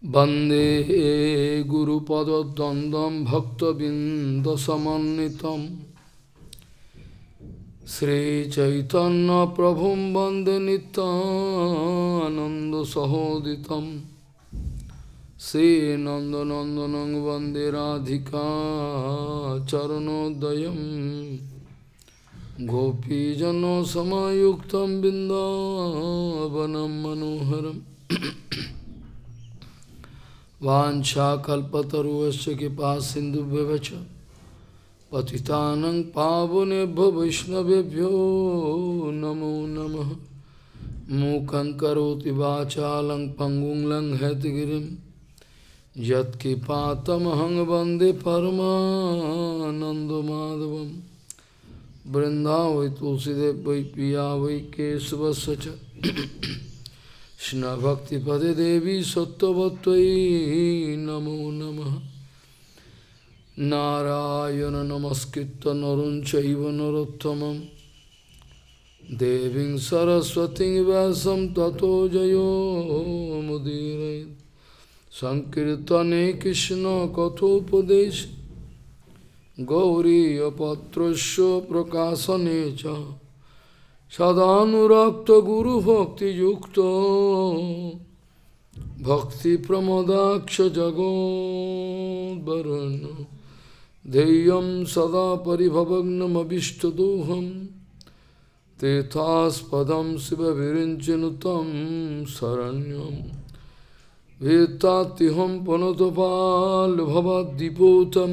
Bande Guru Pada Dandam Bhakta Bindasamanitam Sri Chaitanya Prabhum Bande Nityananda Sahoditam. Sri Nanda Nandanang Bande Radhika Charanodayam. Gopijano Samayuktam Bindavanam Manoharam. वाञ्छाकल्पतरुश्च कृपा सिन्धुभ्यवच। पतितानं पावनेभ्यो वैष्णवेभ्यो नमो नमः। मूकं करोति वाचालं पङ्गुं लङ्घयतगिरिं यत्कृपातमहं वंदे परमानन्दमाधवं वृन्दावै तुलसीदेव वै पिया वै केशवस्य च। Krishna Devi Sattvatvai Namo Namaha. Narayana Namaskritta Narunchaiva Narottamam. Deving Saraswati Vyasam Tato Jayo Mudirai Sankirtane Krishna Kathopadesh Gauri Patrasya Prakasanecha সদানুরক্ত গুরু ভক্তি যুক্ত ভক্তি প্রমদাক্ষ জগৎবরণ ধেয়ম সদা পরিভবগ্নমীষ্টদোহম তীর্থাস্পদম শিবভিরিঞ্চনুতম শরণ্যম ভীতাতিহম পনতপাল ভবদ্দীপৌতম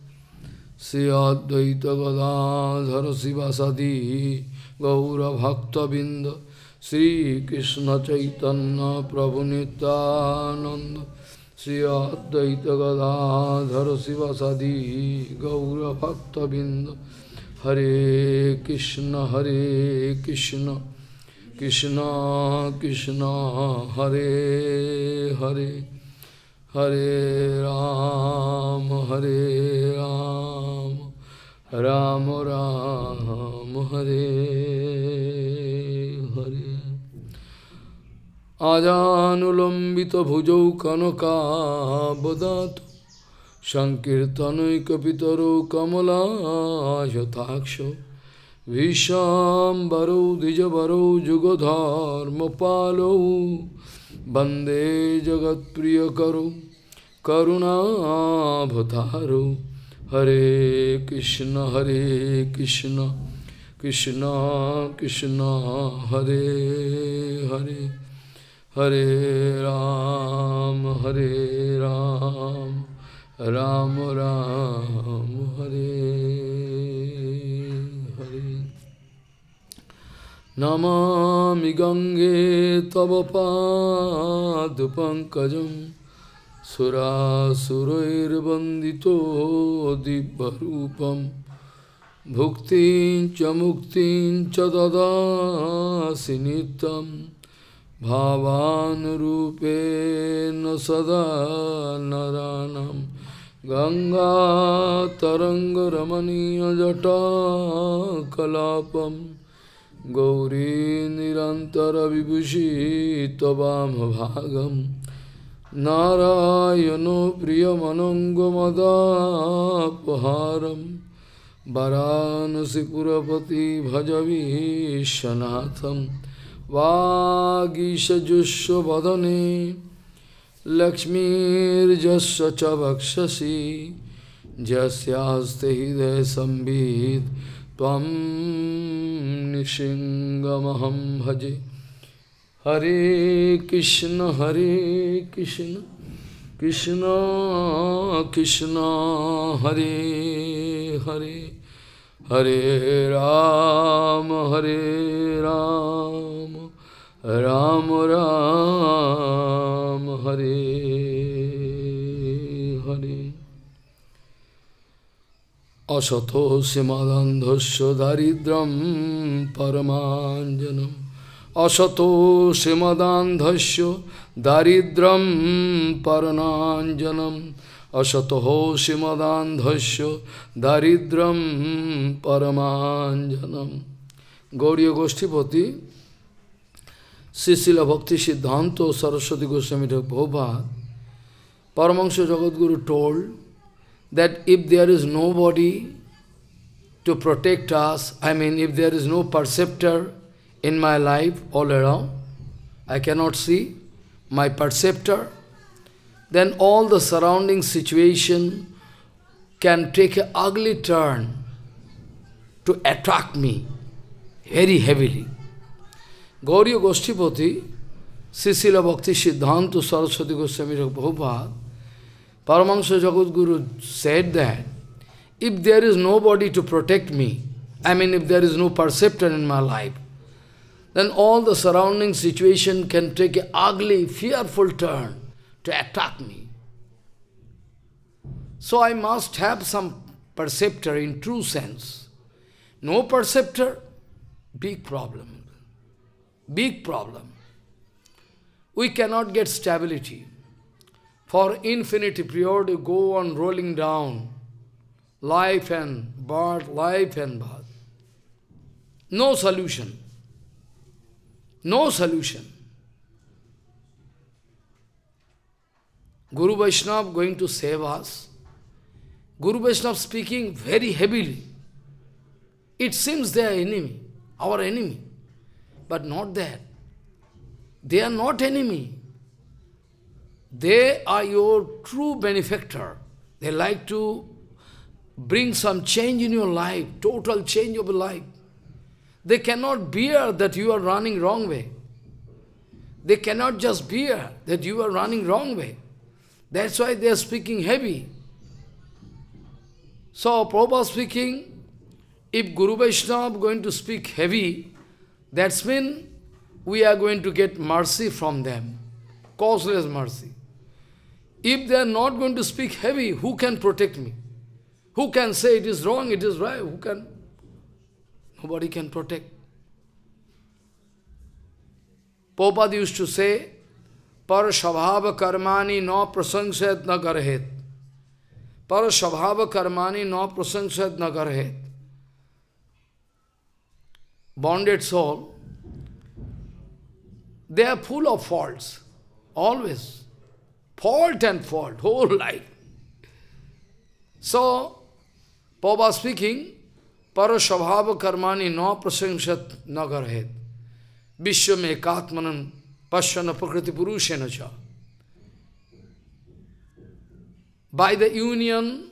Sasagara Saramurti Saradhikamai Kada Kipam Sri Krishna Chaitanya Prabhu Nityananda Sri Advaita Gadadhara Srivasadi Gaura Bhakta Binda Sri Krishna Chaitanya Prabhu Nityananda Sri Hare Krishna Hare Krishna Krishna Krishna Hare Hare Hare Ram, Hare Ram, Ram Ram, Hare Hare. Ajanulambita bhujau kanaka bodhatu Sankirtanaikapitaro kamala yataksha Vishambaro dijabaro jugadharma palo Bande Jagat Priya Karu Karuna Bhataru Hare Krishna Hare Krishna Krishna Krishna Hare Hare Hare Ram Hare Ram Ram Namami Gange तव पादपङ्कजं सुरासुरैर्वन्दितो दिव्यरूपं। भुक्तिं च मुक्तिं च ददासि नित्यं। भावानुरूपेण सदा नराणां। गङ्गातरङ्गरमणीयजटाकलापम् गौरी निरन्तरविभूषि त्ववामभागं नारायणो प्रियमनङ्गमदापहारं वरानसिपुरपति भजवीशनाथं वागीशजुष्वदने लक्ष्मीर्जस्य च वक्षसि। यस्यास्ते हृदयसंवित् Tvam Nishingamaham Bhaje Hare Krishna Hare Krishna Krishna Krishna Hare Hare Hare Ram Hare Ram Ram Ram Hare Hare Asato Simadandhasya Daridram Paramanjanam Asato Simadandhasya Daridram Parananjanam Asato Simadandhasya Daridram Paramanjanam Gauriya Goshtipati Srila Bhakti Siddhanta Saraswati Goswami Prabhupada, Paramahansa Jagadguru told that if there is nobody to protect us, I mean if there is no perceptor in my life all around, I cannot see my perceptor, then all the surrounding situation can take an ugly turn to attract me very heavily. Gauriya Goshtipati, Srila Bhakti Siddhanta Saraswati Goswami Prabhupada, Paramahansa Jagadguru said that if there is nobody to protect me, I mean if there is no perceptor in my life, then all the surrounding situation can take an ugly, fearful turn to attack me. So I must have some perceptor in true sense. No perceptor, big problem. Big problem. We cannot get stability. For infinity period, you go on rolling down. Life and birth, life and birth. No solution. No solution. Guru Vaishnava going to save us. Guru Vaishnava speaking very heavily. It seems they are enemy, our enemy. But not that. They are not enemy. They are your true benefactor. They like to bring some change in your life, total change of life. They cannot bear that you are running wrong way. They cannot just bear that you are running wrong way. That's why they are speaking heavy. So, Prabhupada speaking, if Guru Vaishnava is going to speak heavy, that's mean we are going to get mercy from them, causeless mercy. If they are not going to speak heavy, who can protect me? Who can say it is wrong, it is right? Who can? Nobody can protect. Prabhupada used to say, Par shabhava karmani no prasangsat na garhet. Par shabhava karmani no prasangsat na garhet bonded soul, they are full of faults, always. Fault and fault, whole life. So, Papa speaking, Para Shabhava Karmani no prasangshat nagarhet. Vishwam ekatmanam pashyana prakriti purushena cha. By the union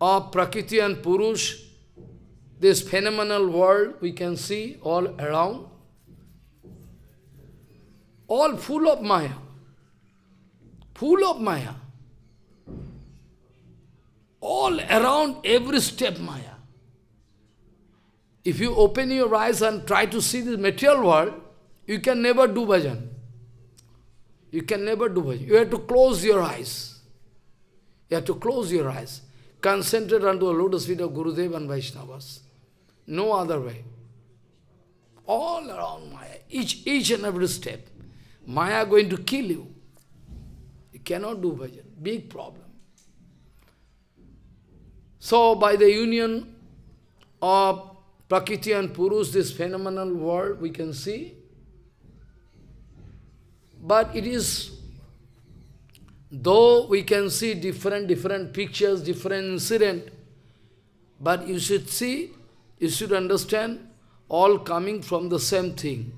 of Prakriti and Purush, this phenomenal world we can see all around, all full of Maya, full of Maya, all around every step Maya. If you open your eyes and try to see this material world, you can never do bhajan. You can never do bhajan. You have to close your eyes. You have to close your eyes. Concentrate unto the lotus feet of Gurudev and Vaishnavas. No other way. All around Maya, each, each and every step. Maya going to kill you. Cannot do bhajan. Big problem. So by the union of Prakriti and Purus, this phenomenal world we can see, but it is, though we can see different, different pictures, different incident, but you should see you should understand, all coming from the same thing.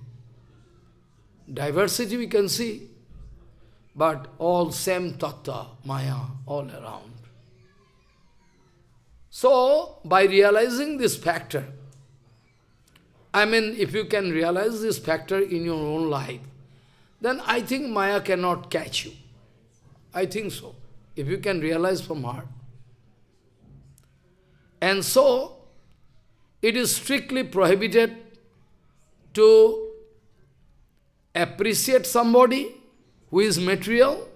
Diversity we can see, but all same tattva, maya, all around. So, by realizing this factor, I mean, if you can realize this factor in your own life, then I think Maya cannot catch you. I think so. If you can realize from heart. And so, it is strictly prohibited to appreciate somebody who is material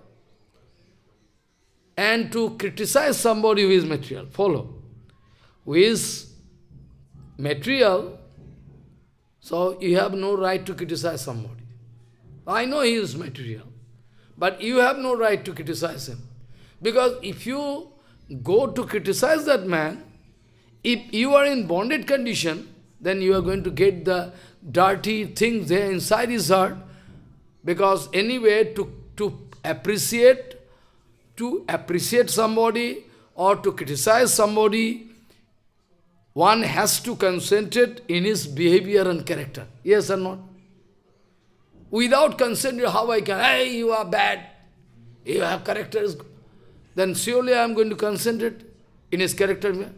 and to criticize somebody who is material. Follow. Who is material, so you have no right to criticize somebody. I know he is material, but you have no right to criticize him. Because if you go to criticize that man, if you are in bonded condition, then you are going to get the dirty things there inside his heart. Because anyway, to, to appreciate, to appreciate somebody or to criticize somebody, one has to concentrate in his behavior and character. Yes or not? Without consent, how I can, hey, you are bad, you have character. Then surely I am going to concentrate in his character.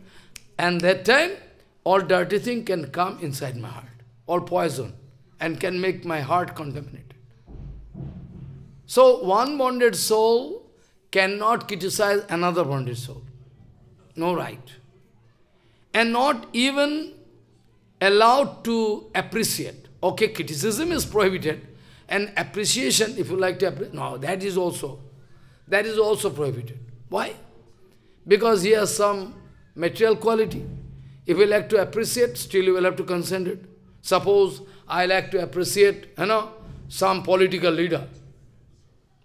And that time, all dirty thing can come inside my heart, all poison, and can make my heart contaminated. So one bonded soul cannot criticize another bonded soul. No right. And not even allowed to appreciate. Okay, criticism is prohibited. And appreciation, if you like to appreciate, no, that is also, that is also prohibited. Why? Because he has some material quality. If you like to appreciate, still you will have to consent it. Suppose I like to appreciate, you know, some political leader.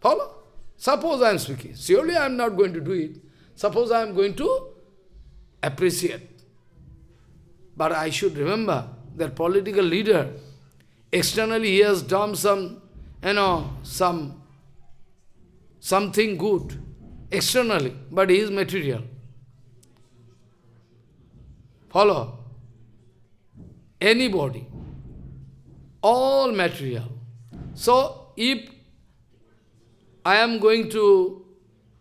Follow? Suppose I am speaking. Surely I am not going to do it. Suppose I am going to appreciate. But I should remember that political leader, externally he has done some, you know, some, something good, externally, but he is material. Follow? Anybody. All material. So, if I am going to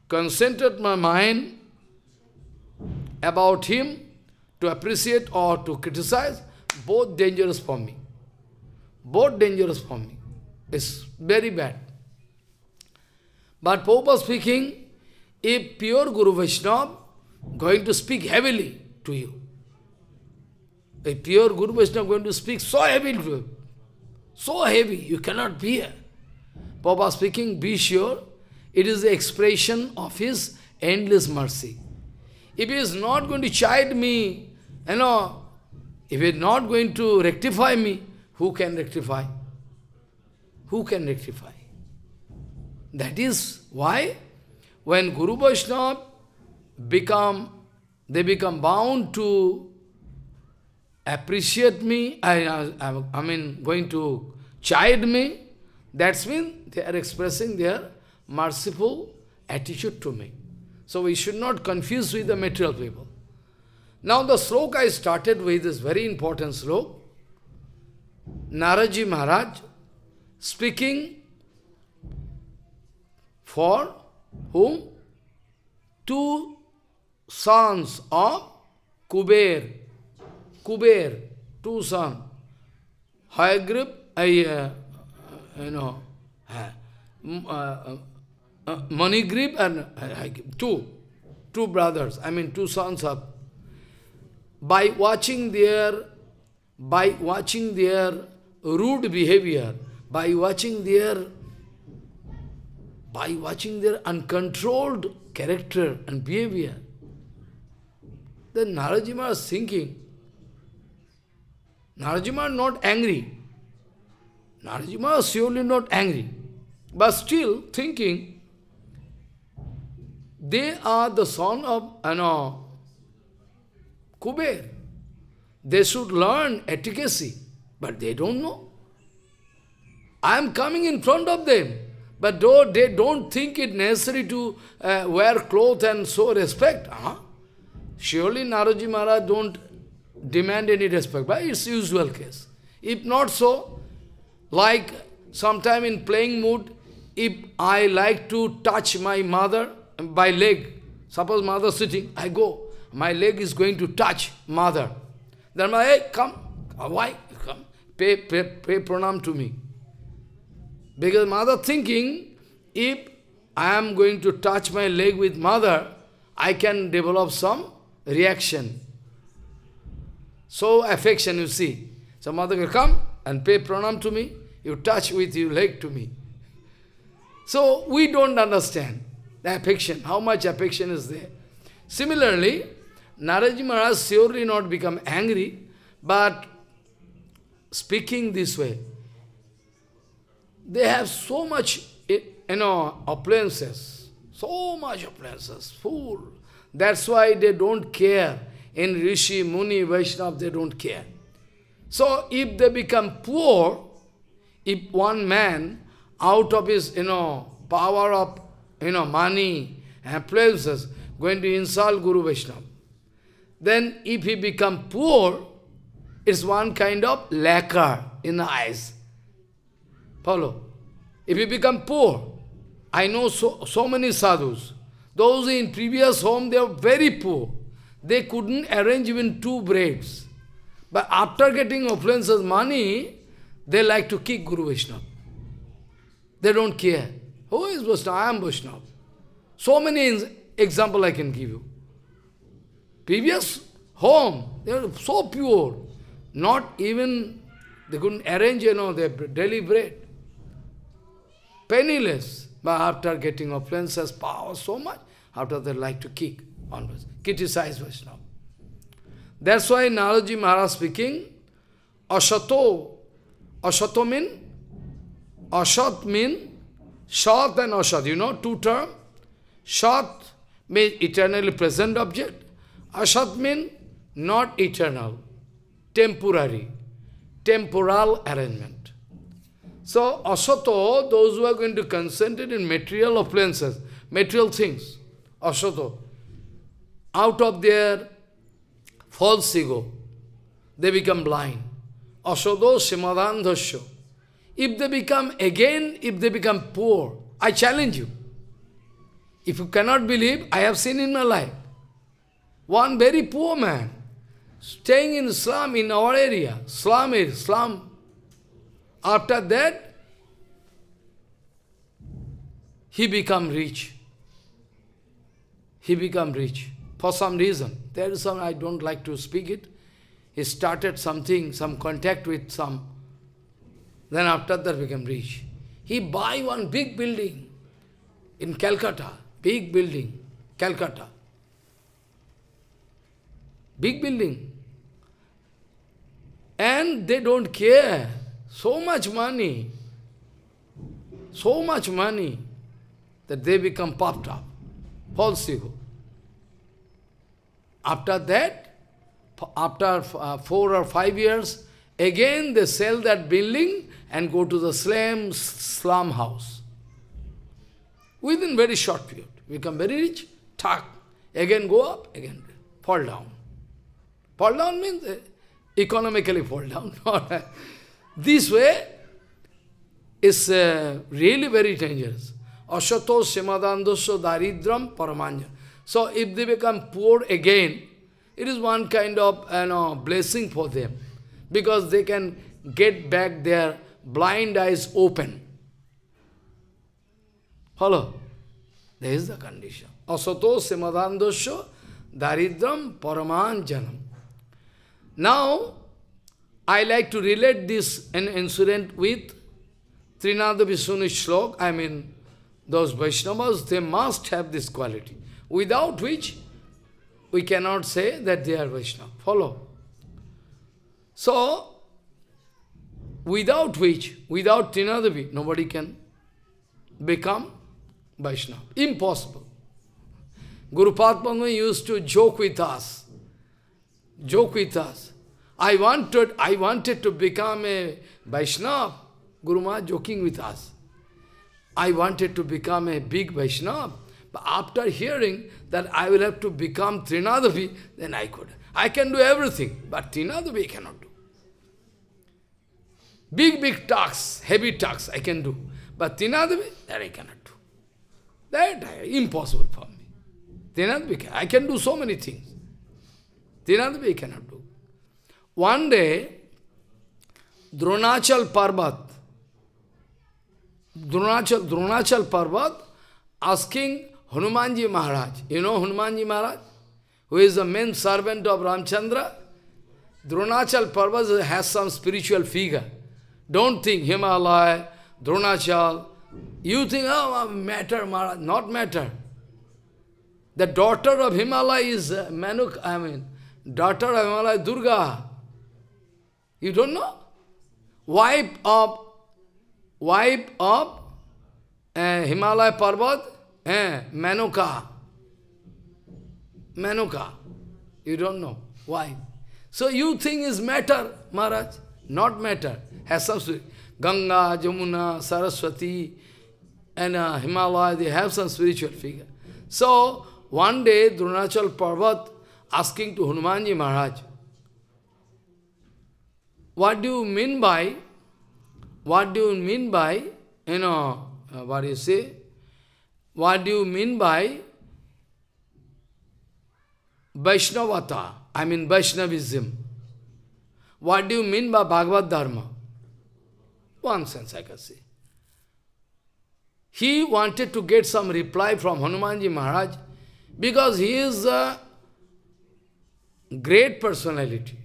concentrate my mind about him, to appreciate or to criticize, both dangerous for me. Both dangerous for me. It's very bad. But Prabhupada speaking, if pure Guru Vaishnava going to speak heavily to you, a pure Guru Vaishnava going to speak so heavily to you, so heavy, you cannot bear. Prabhupada speaking, be sure, it is the expression of his endless mercy. If he is not going to chide me, you know, if he is not going to rectify me, who can rectify? Who can rectify? That is why when Guru Vaishnava become, they become bound to appreciate me, I, I, I mean going to chide me, that's mean they are expressing their merciful attitude to me. So we should not confuse with the material people. Now the sloka I started with is very important sloka. Naraji Maharaj speaking for whom? Two sons of Kuber. Kuber, two sons. Hayagrip, uh, you know, uh, uh, uh, and uh, two, two brothers, I mean two sons of, by watching their, by watching their rude behavior, by watching their, by watching their uncontrolled character and behavior, then Narajima is thinking, Narajima is not angry. Narajima is surely not angry, but still thinking, they are the son of know, Kuber. They should learn etiquette, but they don't know. I am coming in front of them, but though they don't think it necessary to uh, wear clothes and show respect. Huh? Surely Naraji Maharaj don't demand any respect, but it's usual case. If not so, like sometime in playing mood, if I like to touch my mother, by leg. Suppose mother sitting, I go. My leg is going to touch mother. Then my, hey, come. Uh, why? Come. Pay, pay, pay pranam to me. Because mother thinking, if I am going to touch my leg with mother, I can develop some reaction. So affection, you see. So mother will come and pay pranam to me. You touch with your leg to me. So we don't understand the affection, how much affection is there. Similarly, Naraji Maharaj surely not become angry, but speaking this way, they have so much, eh, you know, appliances, so much appliances, full. That's why they don't care. In Rishi, Muni, Vaishnava, they don't care. So if they become poor, if one man, out of his, you know, power of, you know, money and places, going to insult Guru Vaishnava, then if he become poor, it's one kind of lacquer in the eyes. Follow? If you become poor, I know so, so many sadhus, those in previous home, they are very poor. They couldn't arrange even two braids. But after getting affluences money, they like to kick Guru Vaishnava. They don't care. Who is Vaishnava? I am Vaishnava. So many example I can give you. Previous home, they are so pure. Not even, they couldn't arrange, you know, their daily bread. Penniless. But after getting affluences, power so much, after they like to kick onwards, criticize Vaishnava. That's why Naraji Maharaj speaking, Ashato, Ashato mean, Ashat mean, Shat and Ashat, you know, two terms. Shat means eternally present object. Ashat means not eternal, temporary, temporal arrangement. So, asato, those who are going to concentrate in material appliances, material things, asato, out of their false ego, they become blind. Asado simadandhasya. If they become, again, if they become poor, I challenge you. If you cannot believe, I have seen in my life. One very poor man, staying in slum in our area, slum is slum. After that, he become rich. He become rich for some reason. There is some, I don't like to speak it. He started something, some contact with some. Then after that became rich. He buy one big building in Calcutta, big building, Calcutta. Big building. And they don't care. So much money. So much money that they become puffed up. False ego. After that, after uh, four or five years, again they sell that building and go to the slum, slum house. Within very short period, become very rich, talk, again go up, again fall down. Fall down means uh, economically fall down. this way is uh, really very dangerous. Ashato semadandosya daridram paramanya. So if they become poor again, it is one kind of you know, blessing for them. Because they can get back their blind eyes open. Follow? There is the condition. Asato semadandosya daridram paramanjanam. Now, I like to relate this an incident with Trinada Shlok. I mean, those Vaishnavas, they must have this quality, without which we cannot say that they are Vaishnava. Follow? So, without which, without Trinadavi, nobody can become Vaishnava. Impossible. Guru Padma used to joke with us joke with us. I wanted, I wanted to become a Vaishnava. Guru Maharaj joking with us. I wanted to become a big Vaishnava. After hearing that I will have to become Trinadavi, then I could. I can do everything, but Trinadavi cannot do. Big, big talks, heavy talks I can do. But Trinadavi, that I cannot do. That is impossible for me. Trinadavi, I can do so many things. Trinadavi cannot do. One day, Dronachal Parvat, Dronachal, Dronachal Parvat asking Hanumanji Maharaj, you know Hanumanji Maharaj, who is the main servant of Ramchandra? Dronachal Parvat has some spiritual figure. Don't think Himalaya, Dronachal. You think, oh, matter, Maharaj. Not matter. The daughter of Himalaya is uh, Manuk, I mean, daughter of Himalaya, Durga. You don't know? Wife of, wife of uh, Himalaya Parvat, eh, Manuka. You don't know. Why? So you think is matter, Maharaj. Not matter. Has some Ganga, Jamuna, Saraswati, and uh, Himalaya, they have some spiritual figure. So, one day, Dronachal Parvat asking to Hanumanji Maharaj, what do you mean by, what do you mean by, you know, uh, what do you say? What do you mean by Vaishnavata? I mean Vaishnavism. What do you mean by Bhagavad Dharma? One sense I can see. He wanted to get some reply from Hanumanji Maharaj because he is a great personality.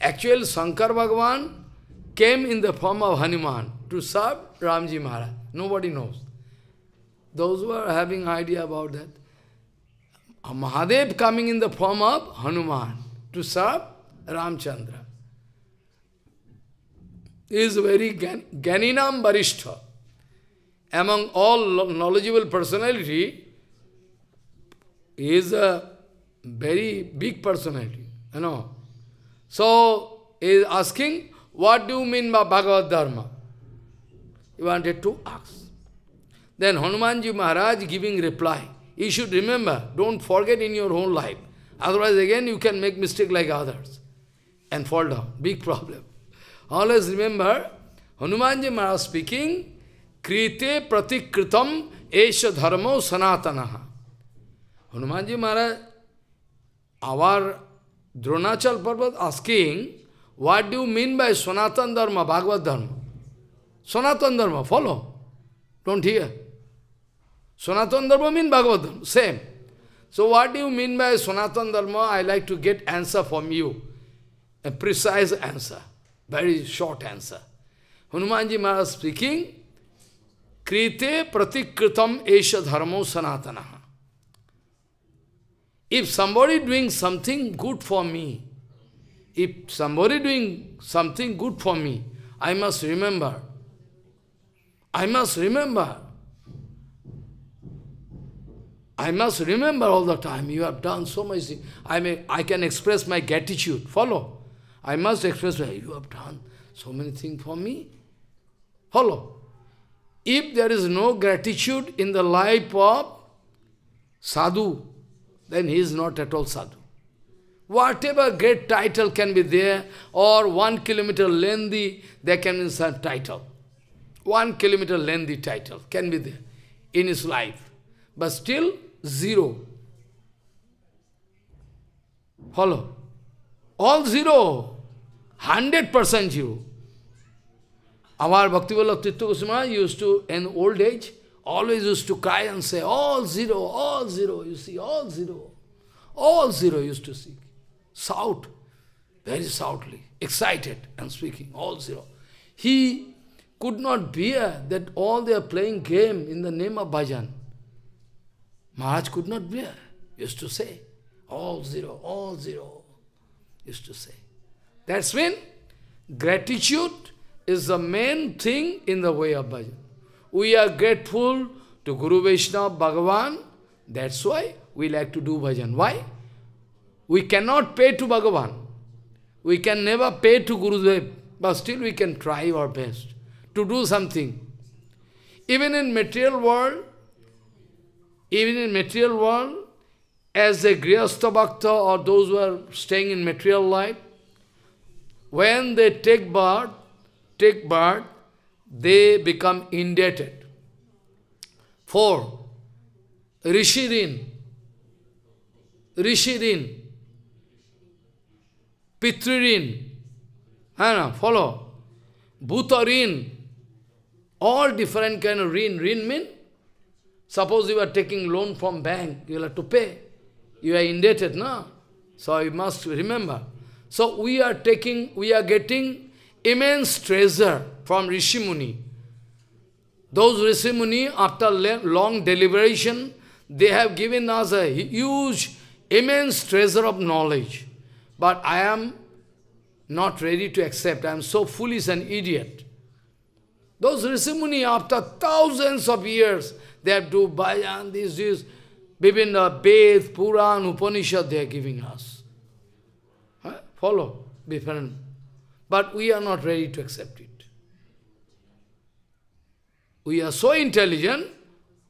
Actually, Shankar Bhagavan came in the form of Hanuman to serve Ramji Maharaj. Nobody knows. Those who are having idea about that. Mahadev coming in the form of Hanuman to serve Ramchandra. Is very Ganinam Barishtha. Among all knowledgeable personality, he is a very big personality, you know. So, he is asking, what do you mean by Bhagavad Dharma? He wanted to ask. Then Hanumanji Maharaj giving reply. You should remember, don't forget in your own life. Otherwise again you can make mistake like others and fall down. Big problem. Always remember, Hanumanji Maharaj speaking, Krite pratikritam esha dharmo sanatanaha. Hanumanji Maharaj, our Dronachal Parvat asking, what do you mean by Sanatan Dharma, Bhagavad Dharma? Sanatan Dharma, follow. Don't hear. Sanatan Dharma means Bhagavad same. So what do you mean by Sanatan Dharma? I like to get answer from you. A precise answer. Very short answer. Hanumanji Maharaj speaking, Krite pratikritam esha dharmo sanatana. If somebody doing something good for me, if somebody doing something good for me, I must remember. I must remember. I must remember all the time, you have done so much. Things. I may, I can express my gratitude. Follow. I must express, you have done so many things for me. Follow. If there is no gratitude in the life of sadhu, then he is not at all sadhu. Whatever great title can be there, or one kilometer lengthy, there can be some title. One kilometer lengthy title can be there in his life. But still, zero. Follow. All zero. Hundred percent zero. Our Bhaktivinoda Tirtha Goswami used to, in old age, always used to cry and say, all zero, all zero, you see, all zero. All zero used to see shout, very shoutly, excited and speaking, all zero. He could not bear that all they are playing game in the name of bhajan. Maharaj could not bear, used to say, all zero, all zero, used to say. That's when gratitude is the main thing in the way of bhajan. We are grateful to Guru Vaishnava Bhagavan, that's why we like to do bhajan. Why? We cannot pay to Bhagavan. We can never pay to Gurudev, but still we can try our best to do something. Even in material world, even in material world, as a Grihastha Bhakta or those who are staying in material life, when they take birth, take birth, they become indebted. For Rishirin, Rishirin, Pitririn, know, follow, Bhutarin, all different kind of rin. Rin mean, suppose you are taking loan from bank, you will have to pay. You are indebted, no? So you must remember. So we are taking, we are getting immense treasure from Rishi Muni. Those Rishi Muni, after long deliberation, they have given us a huge, immense treasure of knowledge. But I am not ready to accept. I am so foolish and idiot. Those Rishi after thousands of years, they have to bhajan, this, this, Bibinda, Ved, uh, Puran, Upanishad, they are giving us. Huh? Follow, different. But we are not ready to accept it. We are so intelligent,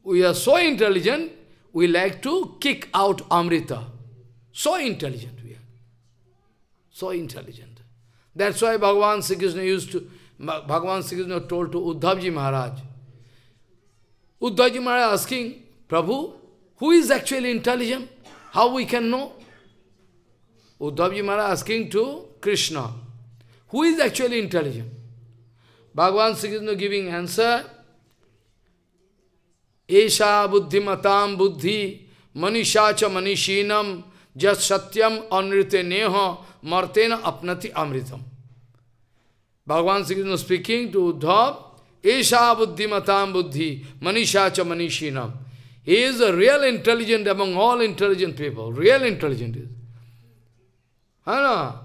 we are so intelligent, we like to kick out Amrita. So intelligent we are. So intelligent. That's why Bhagavan Sri Krishna used to, Bhagavan Sri Krishna told to Uddhavji Maharaj. Uddhavji Maharaj asking, Prabhu, who is actually intelligent? How we can know? Uddhavji Maharaj asking to Krishna, who is actually intelligent? Bhagavan Sri Krishna giving answer, Esha buddhimatam buddhi manisha cha manishinam jat satyam anrite neha martena apnati amritam. Bhagavan Sri Krishna speaking to Uddhav, Esha buddhimatam buddhi, manisha cha manishinam. He is a real intelligent among all intelligent people. Real intelligent is. Hana.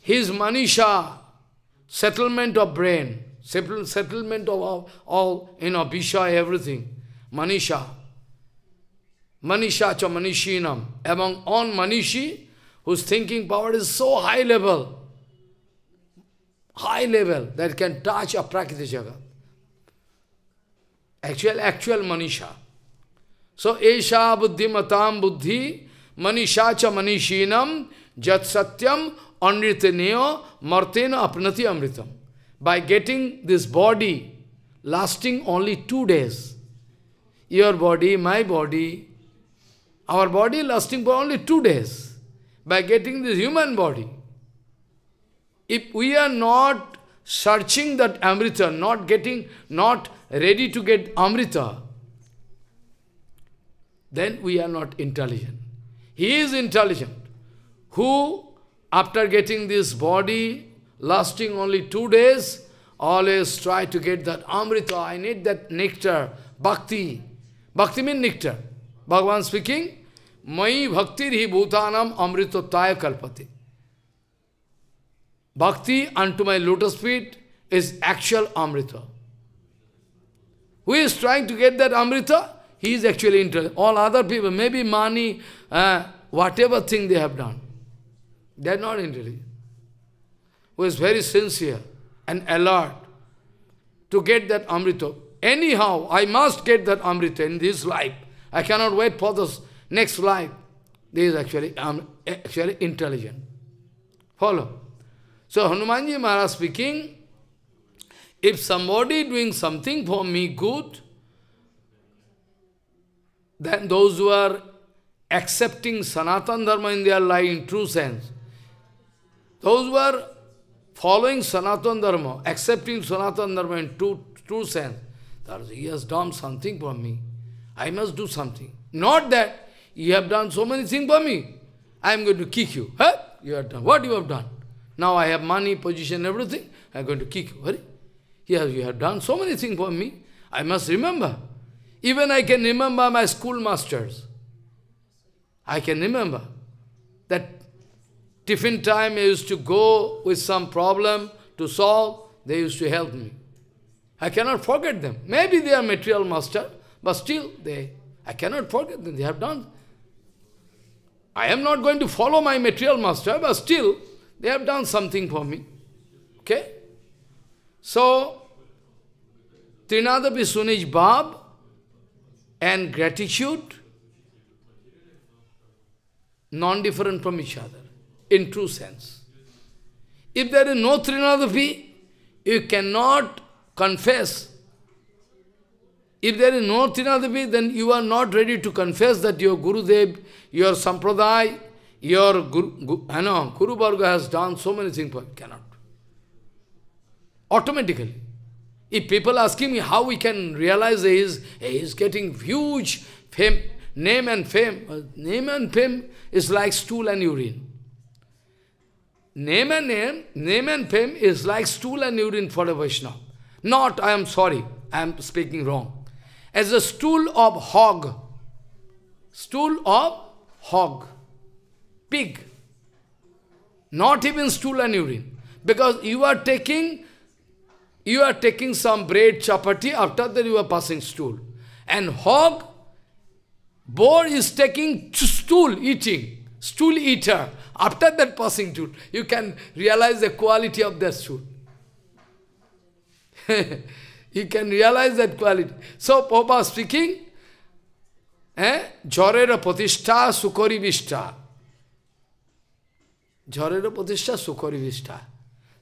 His manisha, settlement of brain, settlement of all, all you know, everything. Manisha. Manisha cha manishinam. Among all manishi, whose thinking power is so high level, high level, that can touch a Prakriti Jagat. Actual, actual Manisha. So, Esha Buddhi Matam Buddhi, Manisha cha Manishinam, Jat Satyam, Anriteneo, Martena Apnati Amritam by getting this body lasting only two days. Your body, my body, our body lasting for only two days. By getting this human body. If we are not searching that Amrita, not getting, not ready to get Amrita, then we are not intelligent. He is intelligent, who, after getting this body, lasting only two days, always try to get that Amrita, I need that nectar, bhakti. Bhakti means nectar. Bhagavan speaking, Mai bhakti hi bhutanam amritotaya kalpati. Bhakti unto my lotus feet is actual Amrita. Who is trying to get that Amrita? He is actually interested. All other people, maybe money, uh, whatever thing they have done, they are not intelligent who is very sincere and alert to get that Amrita. Anyhow, I must get that Amrita in this life. I cannot wait for the next life. This is actually, um, actually intelligent. Follow. So Hanumanji Maharaj speaking, if somebody doing something for me good, then those who are accepting Sanatan Dharma in their life in true sense, those who are following Sanatan Dharma, accepting Sanatan Dharma in true, true sense, that he has done something for me. I must do something. Not that you have done so many things for me. I am going to kick you. Huh? You have done. What you have done? Now I have money, position, everything. I am going to kick you. Yes, you have done so many things for me. I must remember. Even I can remember my schoolmasters. I can remember that Tiffin time, I used to go with some problem to solve, they used to help me. I cannot forget them. Maybe they are material master, but still they, I cannot forget them. They have done. I am not going to follow my material master, but still they have done something for me. Okay? So, Trinadapi Sunij Bab and gratitude, non-different from each other in true sense. If there is no Trinadapi, you cannot confess. If there is no Trinadapi, then you are not ready to confess that your Guru Dev, your Sampradaya, your Guru, I know, Guru Varga has done so many things for. Cannot. Automatically. If people asking me how we can realize he is, he is getting huge fame, name and fame. Uh, name and fame is like stool and urine. name and name, name and fame is like stool and urine for a Vaishnava. Not, I am sorry, I am speaking wrong. As a stool of hog, stool of hog, pig, not even stool and urine. Because you are taking, you are taking some bread, chapati, after that you are passing stool. And hog, boar is taking stool, eating, stool eater. After that passing stool, you can realize the quality of that stool. you can realize that quality. So, Papa speaking, eh? Jorera Patishta Sukori Vishta. Jorera Patishta Sukori Vishta.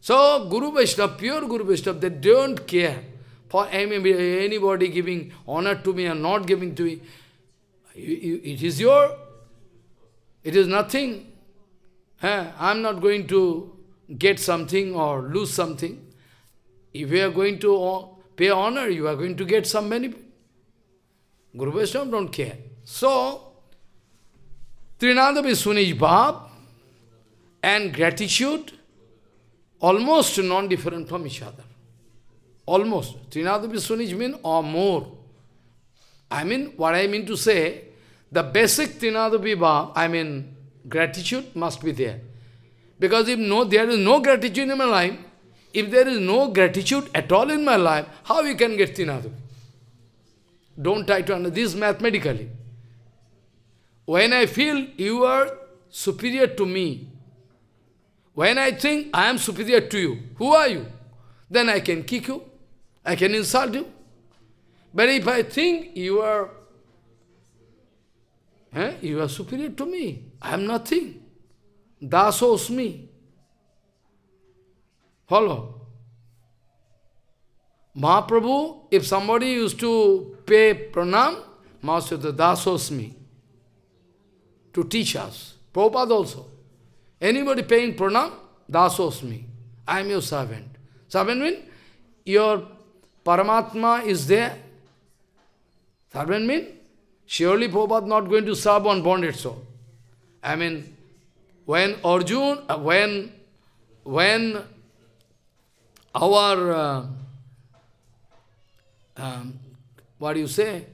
So, Guru Vaishnava, pure Guru Vaishnava, they don't care for anybody giving honor to me or not giving to me. It is your, it is nothing. I am not going to get something or lose something. If you are going to pay honor, you are going to get some benefit. Guru Vaishnava don't care. So, Trinadapi Sunij Bhav and gratitude almost non-different from each other. Almost. Trinadapi Sunij mean or more. I mean, what I mean to say, the basic Trinadapi Bhav, I mean, gratitude must be there. Because if no, there is no gratitude in my life, if there is no gratitude at all in my life, how you can get Tinadu? Don't try to understand this mathematically. When I feel you are superior to me, when I think I am superior to you, who are you? Then I can kick you, I can insult you. But if I think you are, eh, you are superior to me, I am nothing. Dasosmi. Follow. Mahaprabhu, if somebody used to pay pranam, Mahasudha Dasosmi, to teach us. Prabhupada also. Anybody paying pranam, Dasosmi. I am your servant. Servant means your Paramatma is there. Servant means surely Prabhupada not going to serve on bonded soul. I mean, when Arjun, uh, when, when our, uh, um, what do you say,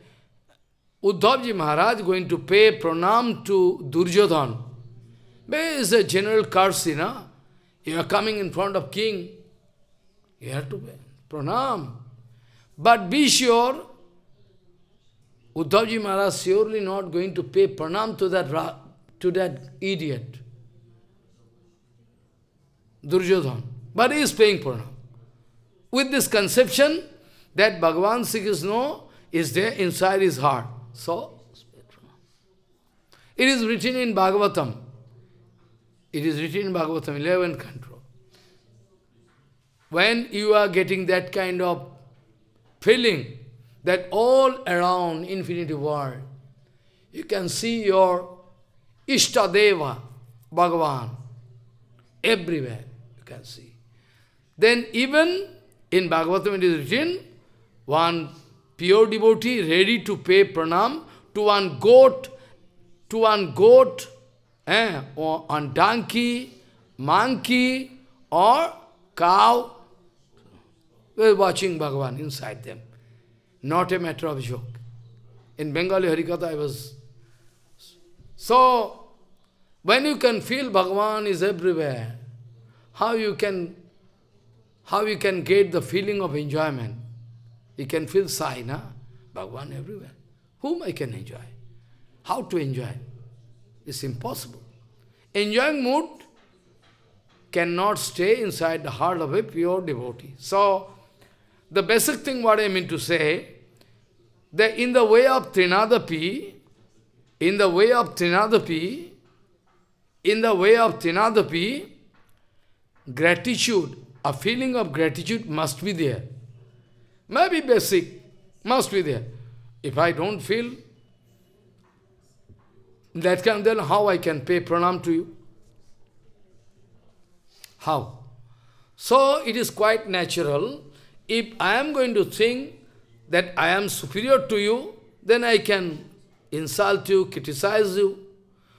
Uddhavji Maharaj going to pay pranam to Duryodhan. There is a general curse, you know. You are coming in front of king. You have to pay pranam. But be sure, Uddhavji Maharaj surely not going to pay pranam to that, to that idiot. Duryodhan. But he is paying pranam with this conception that Bhagavan Sri Krishna is there inside his heart. So, it is written in Bhagavatam. It is written in Bhagavatam, 11th canto. When you are getting that kind of feeling that all around infinity world, you can see your Ishtadeva, Bhagavan, everywhere you can see. Then even in Bhagavatam it is written, one pure devotee ready to pay pranam to one goat, to one goat, eh, or on donkey, monkey, or cow. We are watching Bhagavan inside them. Not a matter of joke. In Bengali Harikatha I was... So, when you can feel Bhagavan is everywhere, how you can how you can get the feeling of enjoyment? You can feel Sai, na? Bhagavan everywhere. Whom I can enjoy? How to enjoy? It's impossible. Enjoying mood cannot stay inside the heart of a pure devotee. So, the basic thing what I mean to say, that in the way of Trinadapi, in the way of Trinadapi, in the way of Trinadapi, gratitude a feeling of gratitude must be there. Maybe basic, must be there. If I don't feel that can, then how I can pay pranam to you? How? So it is quite natural. If I am going to think that I am superior to you, then I can insult you, criticize you.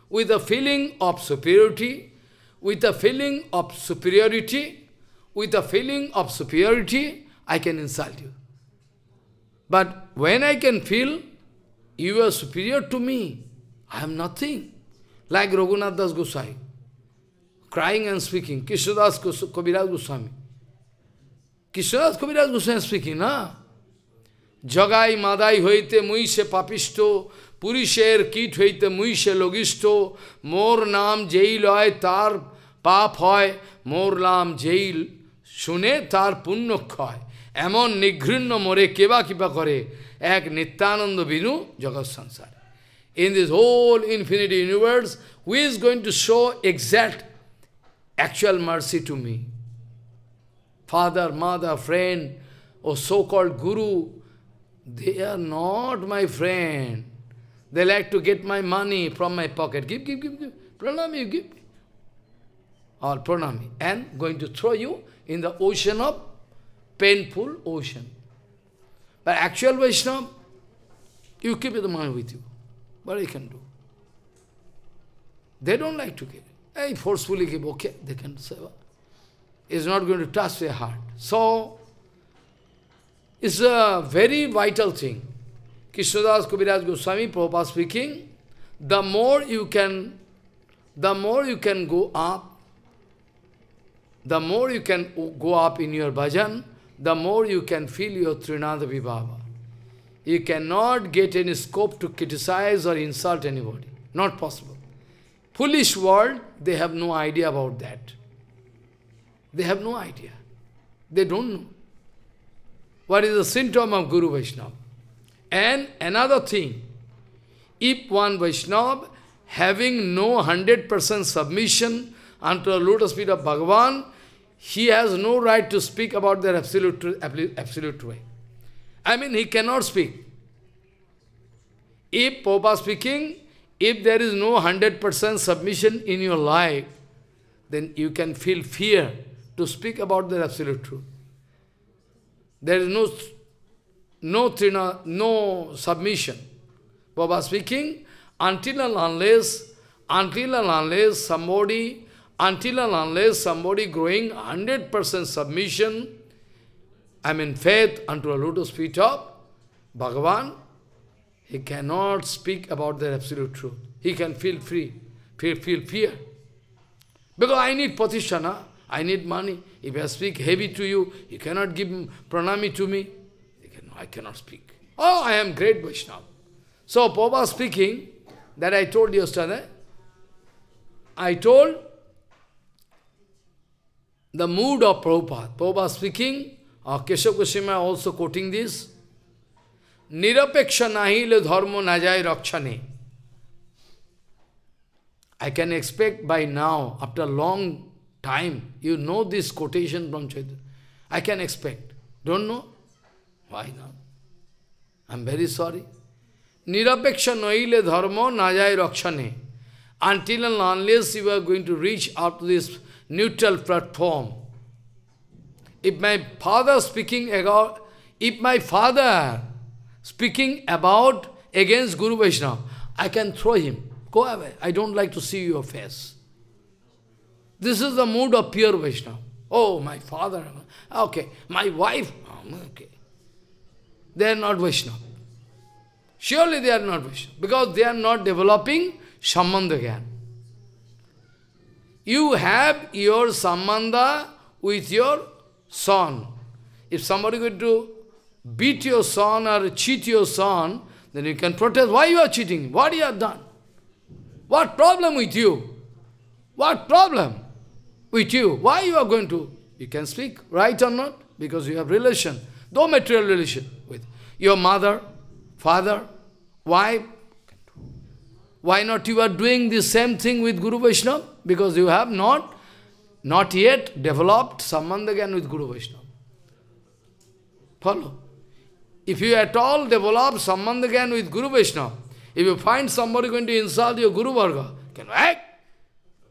With a feeling of superiority, with a feeling of superiority, with a feeling of superiority, I can insult you. But when I can feel you are superior to me, I am nothing. Like Raghunath Das Gosai, crying and speaking, Krishnadas Kaviraj Goswami. Krishnadas Kaviraj Goswami speaking, na? Jagai Madai হইতে মুইসে পাপিষ্ট পুরুষের কীট হইতে মুইসে লঘিষ্ঠ মোর নাম যেই লয় তার পাপ হয় মোর নাম যেই শুনে তার পুণ্য ক্ষয় এমন নিঘৃণ্য মোরে কেবা কিবা করে এক Nityananda Binu in this whole infinity universe, who is going to show exact actual mercy to me? Father, mother, friend, or so-called guru, they are not my friend. They like to get my money from my pocket. Give, give, give, give. Pranami, you give. Or pranami. And going to throw you in the ocean of painful ocean. But actual Vaishnava, you keep the money with you. What I can do? They don't like to give. I forcefully give, okay, they can say. It's not going to touch their heart. So, it's a very vital thing. Krishnadas Kaviraj Goswami, Prabhupada speaking, the more you can, the more you can go up, the more you can go up in your bhajan, the more you can feel your Trinada Vibhava. You cannot get any scope to criticize or insult anybody. Not possible. Foolish world, they have no idea about that. They have no idea. They don't know. What is the symptom of Guru Vaishnava? And another thing, if one Vaishnava having no 100% submission unto the lotus feet of Bhagavan, he has no right to speak about their absolute, absolute way. I mean, he cannot speak. If Popa speaking, if there is no 100% submission in your life, then you can feel fear to speak about the absolute truth. There is no, no, trina, no submission. Baba speaking, until and unless, until and unless somebody, until and unless somebody growing 100% submission, I mean faith unto a lotus feet of Bhagavan, he cannot speak about the absolute truth. He can feel free, feel, feel fear. Because I need patishana, I need money. If I speak heavy to you, you cannot give pranami to me. I cannot speak. Oh, I am great Vaishnava. So, Papa speaking, that I told yesterday, I told the mood of Prabhupada. Prabhupada speaking, uh, Goswami also quoting this, Nirapeksha nahi le dharma najai. I can expect by now, after long time, you know this quotation from Chaitanya. I can expect. Don't know? Why not? I'm very sorry. Nirapeksha noile dharma najai rakshane. Until and unless you are going to reach out to this neutral platform. If my father speaking about, if my father speaking about against Guru Vaishnava, I can throw him. Go away. I don't like to see your face. This is the mood of pure Vaishnava. Oh, my father. Okay. My wife. Um, okay. They are not Vaishnava. Surely they are not Vaishnava. Because they are not developing samandhagan. You have your Sambandha with your son. If somebody going to beat your son or cheat your son, then you can protest. Why you are cheating? What you have done? What problem with you? What problem with you? Why you are going to? You can speak, right or not? Because you have relation, no material relation with your mother, father, wife. Why not you are doing the same thing with Guru Vaishnava? Because you have not, not yet developed Sambandha gyan with Guru Vaishnava. Follow? If you at all develop Sambandha gyan with Guru Vaishnava, if you find somebody going to insult your Guru Varga, can act.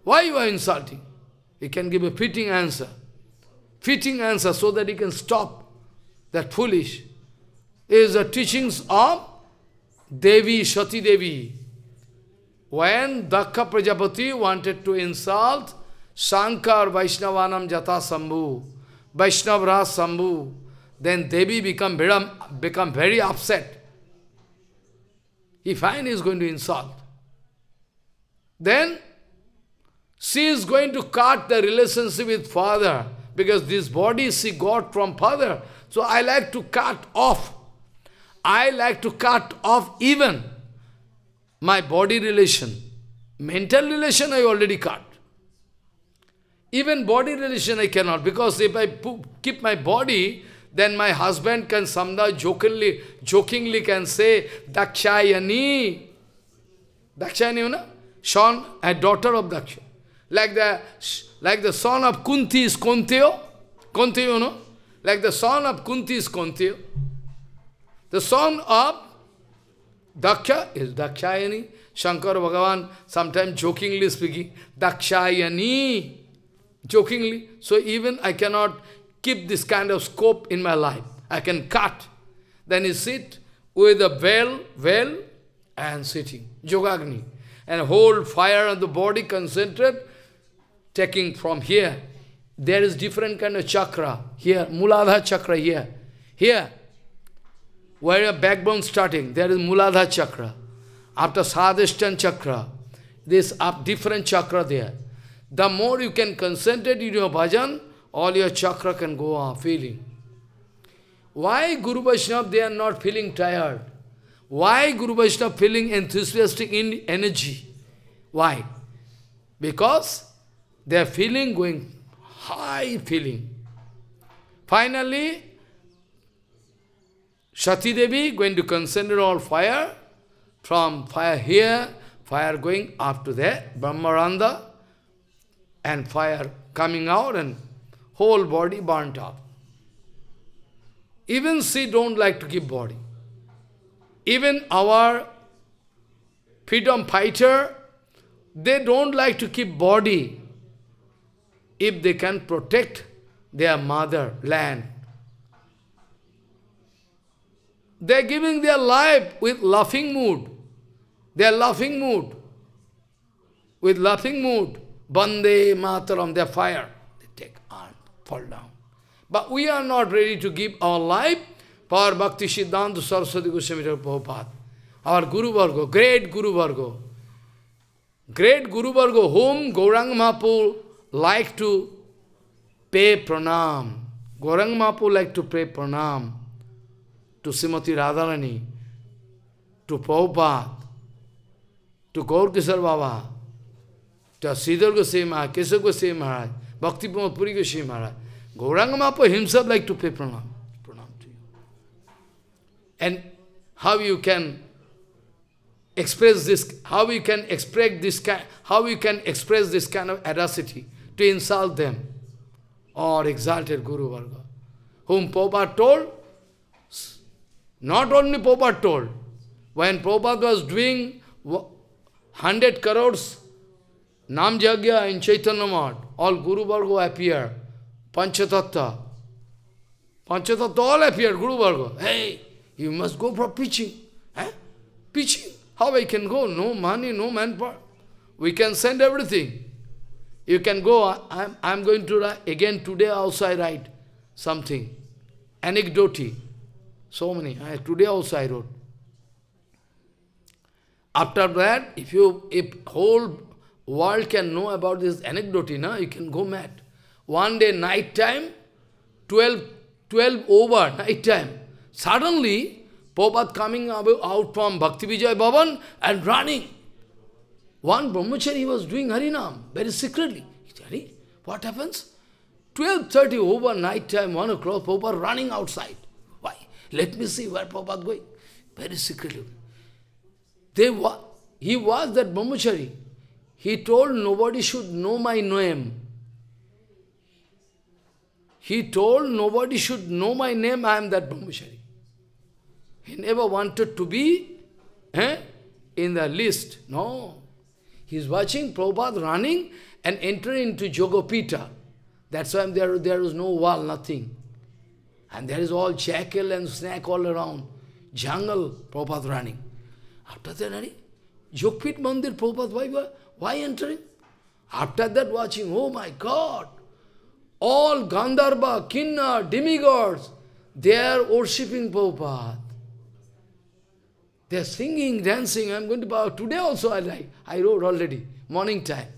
Why you are insulting? He can give a fitting answer. Fitting answer so that he can stop that foolish. Is the teachings of Devi, Sati Devi. When Daksha Prajapati wanted to insult Shankar Vaishnavanam Jata Sambhu, Vaishnavras Sambhu, then Devi become, become very upset. He find he is going to insult. Then she is going to cut the relationship with father because this body she got from father. So I like to cut off. I like to cut off even my body relation. Mental relation I already cut. Even body relation I cannot because if I keep my body, then my husband can somehow jokingly, jokingly can say, Dakshayani. Dakshayani, you know? Son, a daughter of Daksha. Like the, like the son of Kunti is Kuntio. Kunti, you know? Like the son of Kunti is Kuntio. The son of Daksha is Dakshayani. Shankar Bhagavan sometimes jokingly speaking, Dakshayani, jokingly. So even I cannot keep this kind of scope in my life. I can cut. Then he sit with a veil, veil and sitting, Yogagni. And hold fire on the body, concentrate, taking from here. There is different kind of chakra here, Muladhara chakra here. Here, where your backbone starting, there is Muladhara chakra. After Sadhishtan chakra, this up different chakra there. The more you can concentrate in your bhajan, all your chakra can go on feeling. Why Guru Vaishnava, they are not feeling tired? Why Guru Vaishnava feeling enthusiastic in energy? Why? Because they are feeling going high feeling. Finally, Sati Devi going to concentrate all fire, from fire here, fire going up to there, Brahmarandhra, and fire coming out and whole body burnt up. Even she don't like to keep body. Even our freedom fighter, they don't like to keep body if they can protect their mother land. They are giving their life with laughing mood. They are laughing mood. With laughing mood. Bande mataram, their fire. They take and fall down. But we are not ready to give our life for Bhakti Siddhanta Saraswati Goswami Prabhupada. Our Guru Vargo, great Guru Vargo. Great Guru Vargo, whom Gaurang Mahaprabhu like to pay pranam. Gaurang Mahaprabhu like to pay pranam to Srimati Radharani, to Prabhupada, to Gaur Kishore Baba, चाहे श्रीधर गोस्वामी महाराज केशव गोस्वामी महाराज भक्तिपुर Puri Goswami Maharaj Gauranga मापो himself like to pay pranam pranam to you and how you can express this how you can express this can how you can express this can of audacity to insult them और exalted guruvarga whom पोपा told not only पोपा told when पोपा was doing hundred crore Nam Jagya in Chaitanya Math, all Guru Varga appear, Panchatattva. Panchatattva all appear, Guru Varga. Hey, you must go for preaching. Eh? Preaching. How I can go? No money, no manpower. We can send everything. You can go, I'm, I'm going to write, again today also I write something. Anecdote. So many. I, today also I wrote. After that, if you, if whole world can know about this anecdote, na, you can go mad. One day, night time, 12, 12 over, night time, suddenly, Prabhupada coming out from Bhakti Vijay Bhavan and running. One brahmachari was doing Harinam very secretly. Hari, what happens? 12.30 over night time, 1 o'clock, Prabhupada running outside. Why? Let me see where Prabhupada going. Very secretly. They wa he was that brahmachari. He told nobody should know my name. He told nobody should know my name, I am that brahmachari. He never wanted to be eh, in the list. No. He is watching Prabhupada running and entering into Jogopita. That's why there, there is no wall, nothing. And there is all jackal and snake all around. Jungle, Prabhupada running. After that, Jogpit Mandir, Prabhupada, why, why entering? After that watching, oh my God, all Gandharva, Kinnar, demigods, they are worshipping Prabhupada. They are singing, dancing. I'm going to bow. Today also I like. I wrote already, morning time.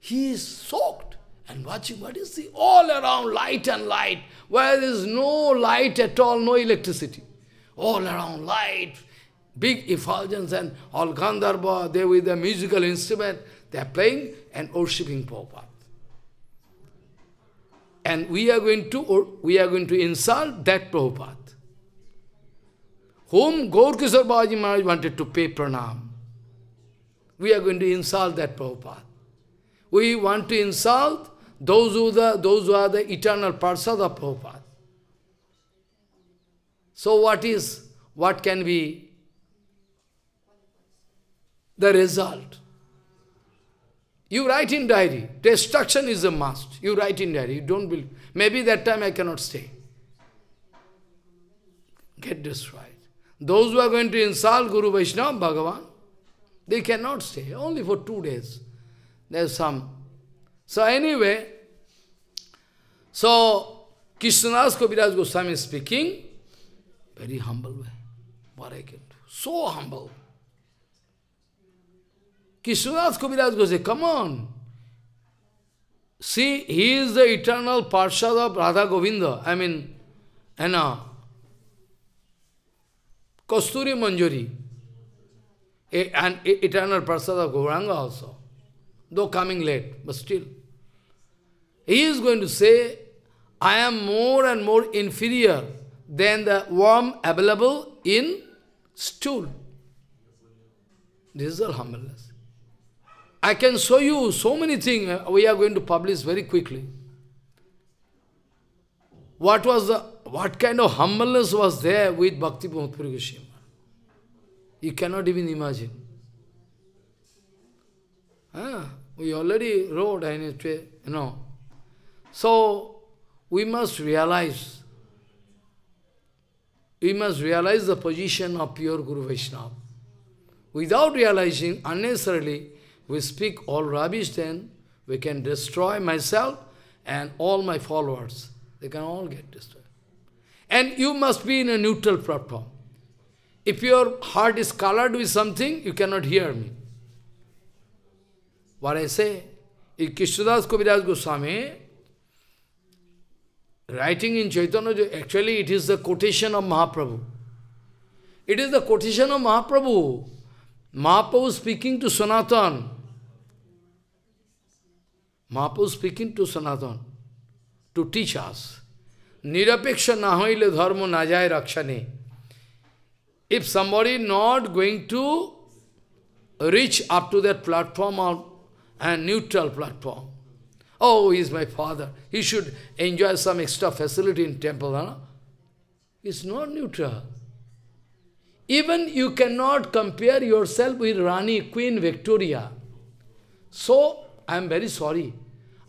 He is soaked and watching what is the all around light and light, where there is no light at all, no electricity. All around light, big effulgence and all Gandharva, they with the musical instrument, they are playing and worshipping Prabhupada. And we are going to we are going to insult that Prabhupada. Whom Gaur Kishore Maharaj wanted to pay pranam. We are going to insult that Prabhupada. We want to insult those who, the, those who are the eternal parsad of Prabhupada. So what is, what can be the result? You write in diary, destruction is a must. You write in diary, you don't believe. Maybe that time I cannot stay. Get destroyed. Those who are going to insult Guru Vaishnava, Bhagavan, they cannot stay, only for two days. There's some. So anyway, so Krishnadas Kaviraj Goswami is speaking, very humble way. What I can do. So humble. Krishnadas Kaviraj Goswami, come on. See, he is the eternal Parshad of Radha Govinda. I mean, and uh, Kasturi Manjari. And eternal Parshad of Gauranga also though coming late, but still. He is going to say, I am more and more inferior than the worm available in stool. This is all humbleness. I can show you so many things uh, we are going to publish very quickly. What was the, what kind of humbleness was there with Bhakti Puri Goswami? You cannot even imagine. Ah. We already wrote, you know. So, we must realize, we must realize the position of pure Guru Vaishnava. Without realizing, unnecessarily, we speak all rubbish then, we can destroy myself and all my followers. They can all get destroyed. And you must be in a neutral platform. If your heart is colored with something, you cannot hear me. What I say, is Krishnadas Kaviraj Goswami, writing in Chaitanya, actually it is the quotation of Mahaprabhu. It is the quotation of Mahaprabhu. Mahaprabhu speaking to Sanatan. Mahaprabhu speaking to Sanatan to teach us. Nirapeksha nahoile dharma najay rakshane. If somebody not going to reach up to that platform of and neutral platform. Oh, he is my father. He should enjoy some extra facility in temple. Huh? It's not neutral. Even you cannot compare yourself with Rani, Queen Victoria. So, I am very sorry.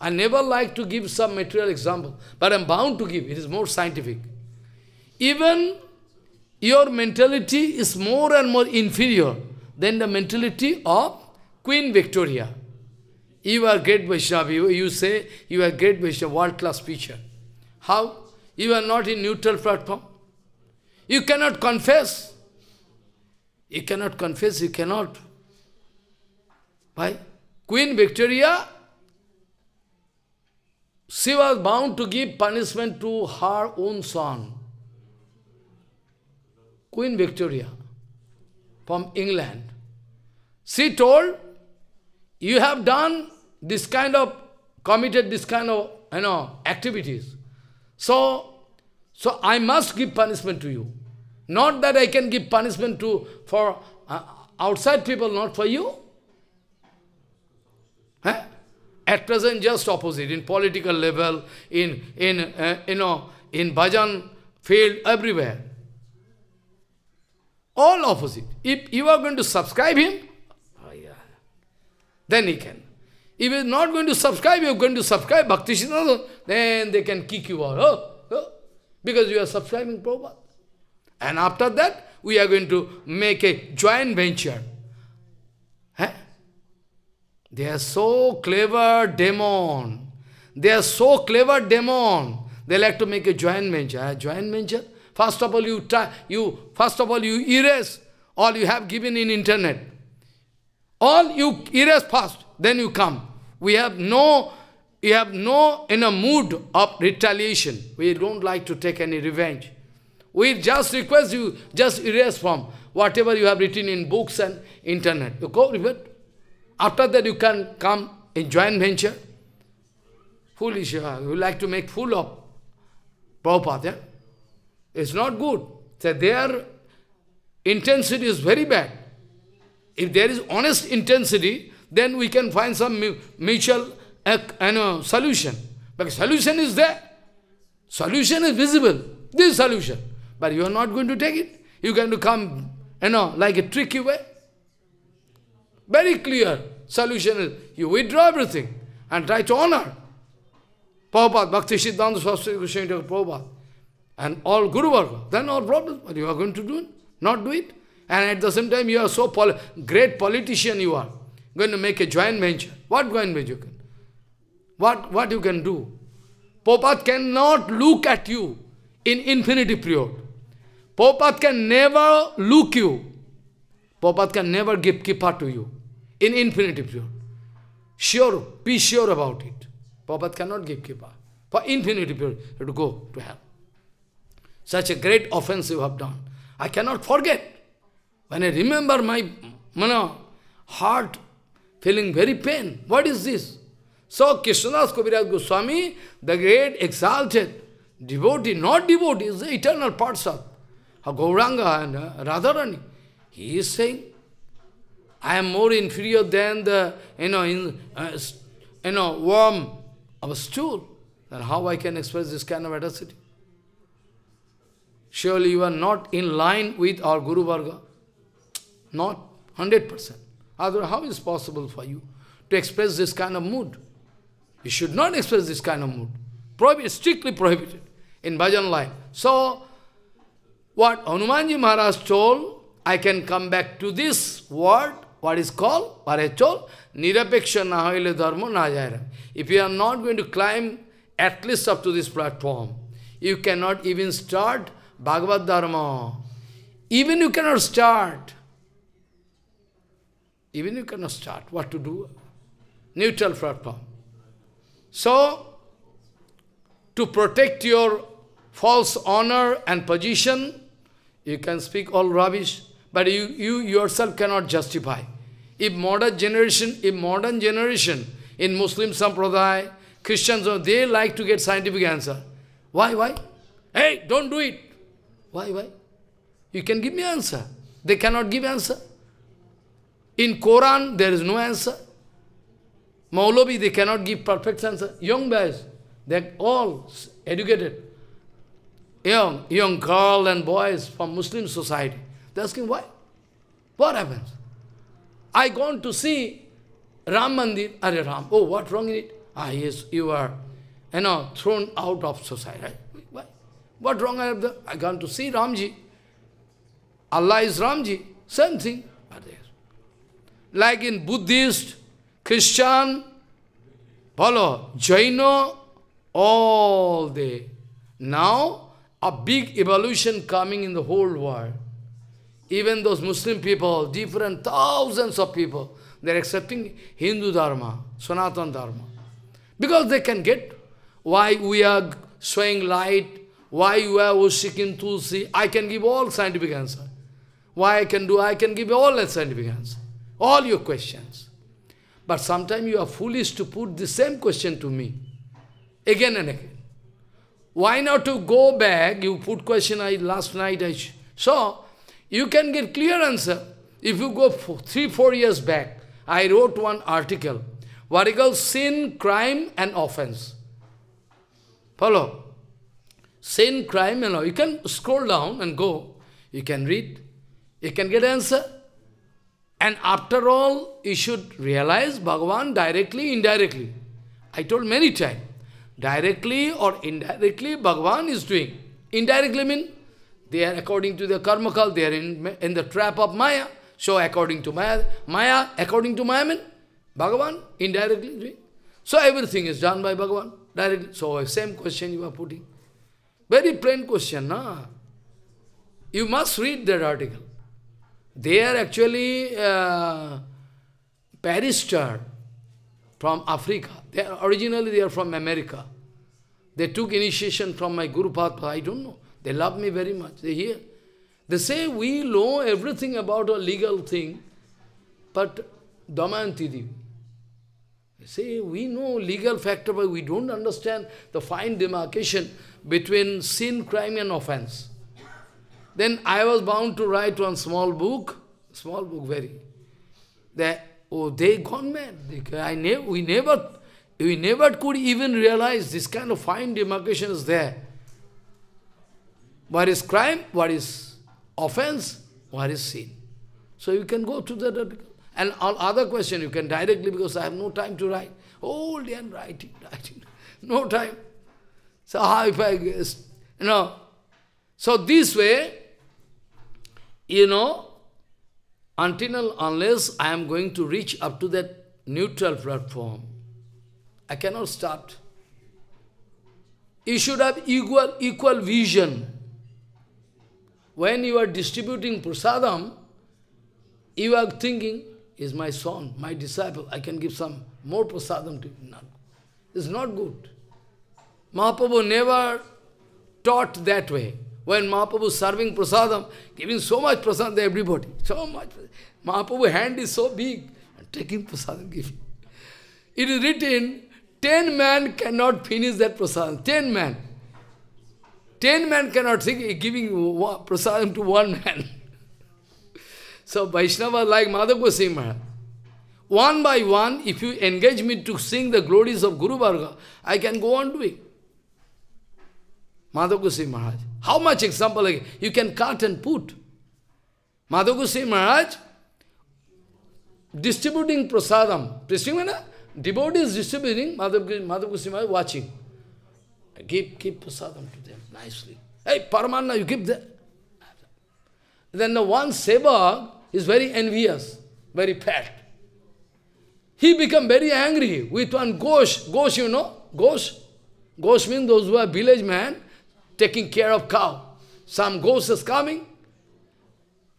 I never like to give some material example, but I am bound to give. It is more scientific. Even your mentality is more and more inferior than the mentality of Queen Victoria. You are great Vaishnava, you, you say you are great Vaishnava, world-class preacher. How? You are not in neutral platform. You cannot confess. You cannot confess, you cannot. Why? Queen Victoria, she was bound to give punishment to her own son. Queen Victoria from England. She told, you have done this kind of, committed this kind of, you know, activities. So, so I must give punishment to you. Not that I can give punishment to, for uh, outside people, not for you. Huh? At present, just opposite, in political level, in, in uh, you know, in bhajan field, everywhere. All opposite. If you are going to subscribe him, oh yeah, then he can. If you are not going to subscribe, you are going to subscribe Bhakti Siddhanta, then they can kick you out. Oh, oh, because you are subscribing Prabhupada. And after that, we are going to make a joint venture. They are so clever demon. They are so clever demon. They like to make a joint venture. Joint venture? First of all, you, try, you first of all you erase all you have given in internet. All you erase first, then you come. We have no, we have no in a mood of retaliation. We don't like to take any revenge. We just request you, just erase from whatever you have written in books and internet. You go. After that you can come in joint venture. Foolish, uh, you like to make fool of Prabhupada. Yeah? It's not good. So their intensity is very bad. If there is honest intensity, then we can find some mutual uh, know, solution. But solution is there. Solution is visible. This solution. But you are not going to take it. You are going to come, you know, like a tricky way. Very clear. Solution is, you withdraw everything and try to honor. Prabhupada, Bhakti Siddhanta Saraswati Goswami Prabhupada and all Guru Varga, then all problems. But you are going to do not do it. And at the same time, you are so poli great politician you are, going to make a joint venture. What joint venture you can? What, what you can do? Popat cannot look at you in infinity period. Popat can never look you. Popat can never give kripa to you in infinity period. Sure, be sure about it. Prabhupada cannot give kripa. For infinity period, you to go to hell. Such a great offense you have done. I cannot forget. When I remember my know, heart feeling very pain. What is this? So Krishnadas Kaviraj Goswami, the great exalted devotee, not devotee, is the eternal parts of Gauranga and uh, Radharani. He is saying, I am more inferior than the, you know, in, uh, you know, worm of a stool. Then how I can express this kind of audacity? Surely you are not in line with our Guru Varga. Not 100%. Otherwise, how is possible for you to express this kind of mood? You should not express this kind of mood. Prohibited, strictly prohibited in bhajan life. So, what Hanumanji Maharaj told, I can come back to this word, what is called, told, Nirapeksha nahaile dharma. If you are not going to climb at least up to this platform, you cannot even start Bhagavad Dharma. Even you cannot start. Even you cannot start. What to do? Neutral platform. So, to protect your false honor and position, you can speak all rubbish, but you, you yourself cannot justify. If modern generation, if modern generation in Muslim Sampradaya, Christians, they like to get scientific answer. Why, why? Hey, don't do it. Why, why? You can give me answer. They cannot give answer. In Quran, there is no answer. Maulavi, they cannot give perfect answer. Young boys, they're all educated. Young, young girl and boys from Muslim society. They're asking why? What happens? I gone to see Ram Mandir. Are Ram, oh, what wrong in it? Ah, yes, you are, you know, thrown out of society. Why? What wrong I have done? I gone to see Ramji. Allah is Ramji. Same thing. Like in Buddhist, Christian, follow, Jaino, all day. Now, a big evolution coming in the whole world. Even those Muslim people, different thousands of people, they're accepting Hindu Dharma, Sanatan Dharma. Because they can get why we are showing light, why you are worshipping Tulsi. I can give all scientific answer. Why I can do, I can give all scientific answer. All your questions. But sometimes you are foolish to put the same question to me. Again and again. Why not to go back? You put question I last night I saw. You can get clear answer. If you go three, four years back, I wrote one article, what is called sin, crime and offense. Follow? Sin, crime and. You can scroll down and go. You can read. You can get answer. And after all, you should realize Bhagavan directly, indirectly. I told many times, directly or indirectly, Bhagavan is doing. Indirectly mean they are according to the karmakal, they are in, in the trap of Maya. So according to Maya, Maya, according to Maya Bhagavan indirectly. So everything is done by Bhagavan directly. So same question you are putting. Very plain question, na? You must read that article. They are actually uh, barrister from Africa. They are, originally they are from America. They took initiation from my Guru Padma. I don't know. They love me very much. They hear. They say we know everything about a legal thing, but Damayanti Devi. They say we know legal factor, but we don't understand the fine demarcation between sin, crime and offense. Then I was bound to write one small book, small book very. That oh, they gone mad. They, I ne we never, we never could even realize this kind of fine demarcation is there. What is crime? What is offense? What is sin? So you can go to that article. And all other question you can directly, because I have no time to write. Whole day I'm writing, writing. No time. So how if I, guess? you know, so this way, you know, until unless I am going to reach up to that neutral platform, I cannot start. You should have equal, equal vision. When you are distributing prasadam, you are thinking, is my son, my disciple, I can give some more prasadam to him. Not, it's not good. Mahaprabhu never taught that way. When Mahaprabhu serving prasadam, giving so much prasadam to everybody, so much. Mahaprabhu hand is so big, and taking prasadam giving. It is written, ten men cannot finish that prasadam. Ten men. Ten men cannot think giving prasadam to one man. so Vaishnava like Madhav Goswami Maharaj. One by one, if you engage me to sing the glories of Guru Varga, I can go on doing. Madhav Goswami Maharaj. How much example like you can cut and put. Madhav Goswami Maharaj distributing prasadam. Distributing, devotees distributing, Madhav, Goswami Maharaj watching. Give, give prasadam to nicely. Hey, Paramanna, you give that. Then the one sevak is very envious, very fat. He become very angry with one ghosh. Ghosh, you know? Ghosh. Ghosh means those who are village man taking care of cow. Some ghost is coming,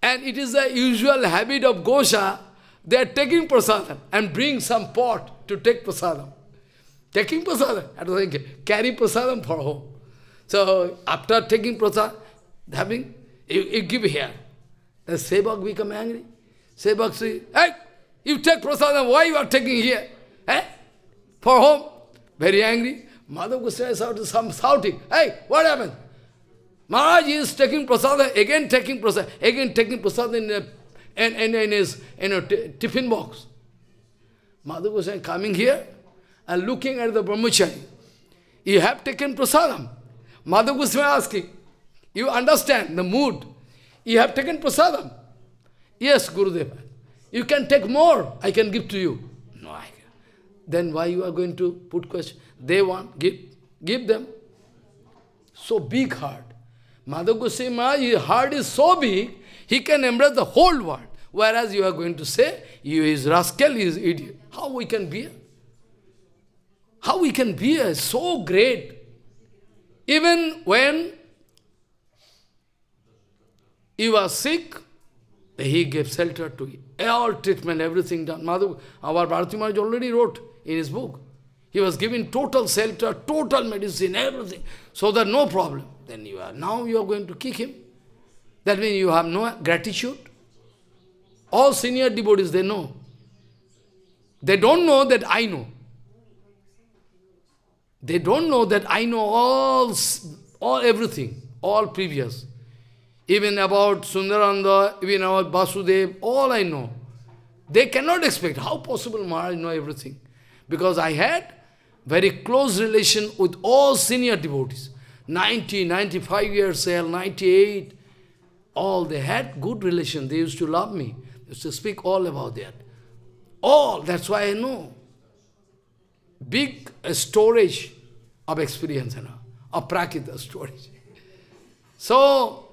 and it is the usual habit of gosha, they are taking prasadam and bring some pot to take prasadam. Taking prasadam, I don't think, carry prasadam for home. So after taking prasadam, having, you, you give here. The Sevak become angry. Sevak say, hey, you take prasadam, why you are taking here? Eh? For whom? Very angry. Madhav Goswami started some shouting. Hey, what happened? Maharaj is taking prasad, again taking prasad, again taking prasad in, a, in, in, in his in a tiffin box. Madhav Goswami coming here and looking at the brahmachari. You have taken prasadam. Madhav Goswami asking, you understand the mood. You have taken prasadam. Yes, Gurudev. You can take more. I can give to you. No, I can. Then why you are going to put question? They want, give, give them. So big heart. Madhav Goswami his heart is so big, he can embrace the whole world. Whereas you are going to say, you is rascal, he is idiot. How we can be? How we can be So great. Even when you are sick, he gave shelter to you. All treatment, everything done. Madhav, our Bharati Maharaj already wrote in his book. He was giving total shelter, total medicine, everything. So that no problem. Then you are, now you are going to kick him. That means you have no gratitude. All senior devotees, they know. They don't know that I know. They don't know that I know all, all everything, all previous. Even about Sundarananda, even about Vasudev, all I know. They cannot expect. How possible Maharaj know everything? Because I had very close relation with all senior devotees. 90, 95 years old, 98, all they had good relation. They used to love me. They used to speak all about that. All, that's why I know. Big uh, storage of experience, you know, of prakita storage. So,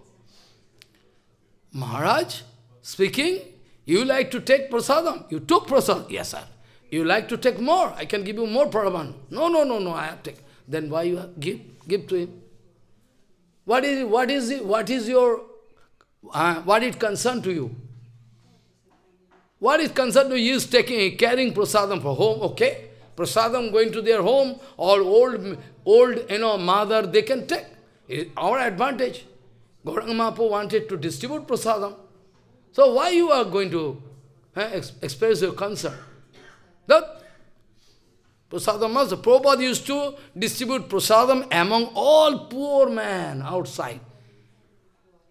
Maharaj speaking, you like to take prasadam. You took prasadam. Yes, sir. You like to take more, I can give you more Paraman. No, no, no, no, I have take. Then why you give? Give to him. What is, what is, it, what is your, uh, what is concern to you? What is concerned to you is taking, carrying prasadam for home, okay? Prasadam going to their home, all old, old, you know, mother, they can take. It's our advantage. Gauranga Mahaprabhu wanted to distribute prasadam. So why you are going to eh, express your concern? That prasadam also, Prabhupada used to distribute prasadam among all poor men outside.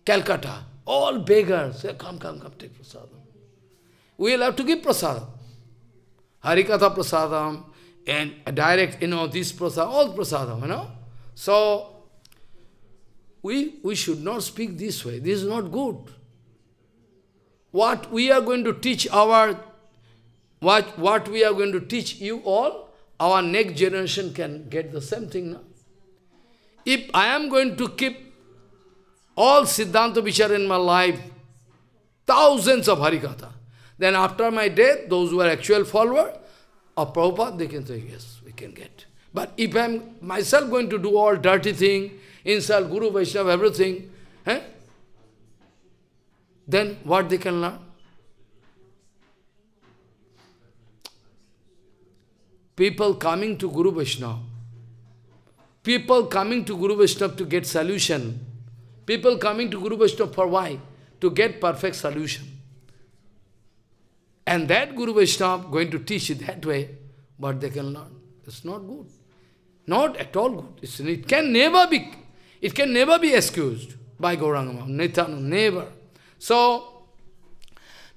Calcutta, all beggars. Say, come, come, come, take prasadam we will have to give prasadam. Harikatha prasadam and direct, you know, this prasadam, all prasadam, you know. So, we, we should not speak this way. This is not good. What we are going to teach our, what, what we are going to teach you all, our next generation can get the same thing now. If I am going to keep all Siddhanta Vichar in my life, thousands of Harikatha, then after my death, those who are actual followers of Prabhupada, they can say, yes, we can get. But if I am myself going to do all dirty thing, insult Guru, Vaishnava, everything, eh? then what they can learn? People coming to Guru Vaishnava, people coming to Guru Vaishnava to get solution, people coming to Guru Vaishnava for why? To get perfect solution. And that Guru Vaishnava going to teach it that way, but they can learn. It's not good. Not at all good. It's, it can never be, it can never be excused by Gauranga Nityananda, never. So,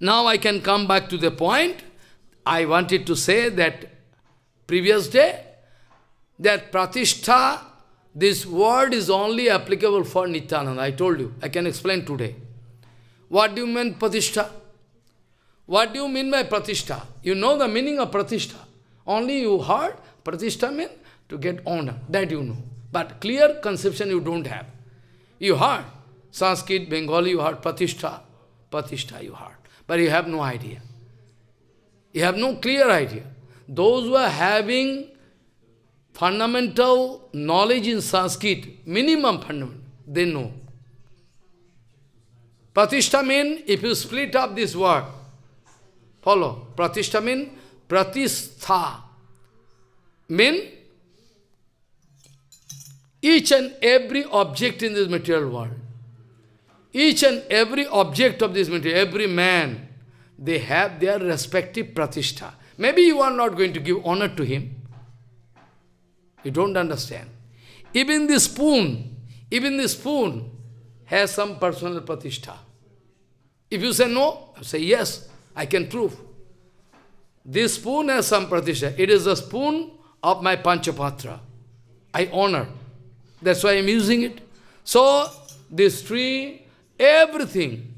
now I can come back to the point. I wanted to say that previous day, that pratishtha, this word is only applicable for Nityananda. I told you. I can explain today. What do you mean pratishtha? What do you mean by pratishtha? You know the meaning of pratishtha. Only you heard pratishtha means to get honor. That you know. But clear conception you don't have. You heard Sanskrit, Bengali, you heard pratishtha. Pratishtha you heard. But you have no idea. You have no clear idea. Those who are having fundamental knowledge in Sanskrit, minimum fundamental, they know. Pratishtha means, if you split up this word, Follow. Pratishtha mean pratistha. Mean each and every object in this material world. Each and every object of this material, every man, they have their respective pratishtha. Maybe you are not going to give honor to him. You don't understand. Even the spoon, even the spoon has some personal pratishtha. If you say no, say yes. I can prove. This spoon has some pratisha. It is the spoon of my Panchapatra. I honor. That's why I'm using it. So, this tree, everything,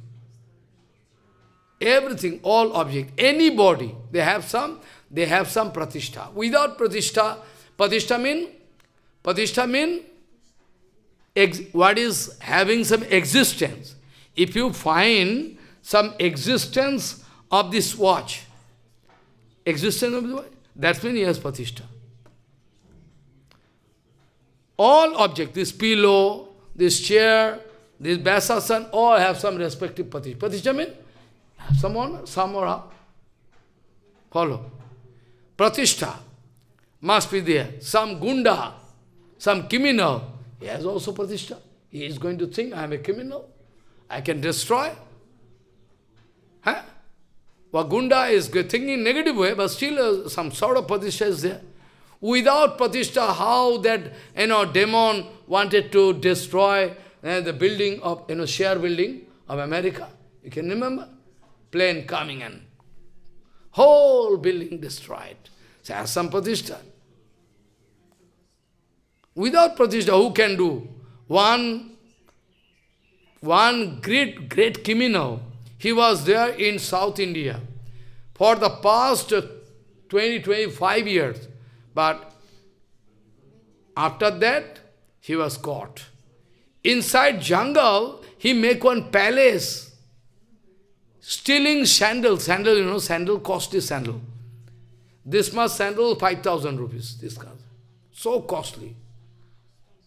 everything, all object, anybody, they have some, they have some pratishtha. Without pratishtha, pratishtha mean, pratishtha mean, ex, what is having some existence. If you find some existence of this watch. Existence of the watch. That means he has pratishtha. All objects, this pillow, this chair, this Vyasasan, all have some respective pratishtha. Pratishtha means some honor, some or Follow. Pratishtha must be there. Some gunda, some criminal, he has also pratishtha. He is going to think, I am a criminal. I can destroy. Huh? Vagunda is thinking negative way, but still uh, some sort of pratishtha is there. Without pratishtha, how that you know demon wanted to destroy uh, the building of you know share building of America. You can remember? Plane coming in. Whole building destroyed. So has some pratishtha. Without pratishtha, who can do? One, one great, great criminal he was there in South India for the past 20, 25 years. But after that, he was caught. Inside jungle, he make one palace, stealing sandal. Sandal, you know, sandal, costly sandal. This much sandal, 5,000 rupees, this kind. So costly.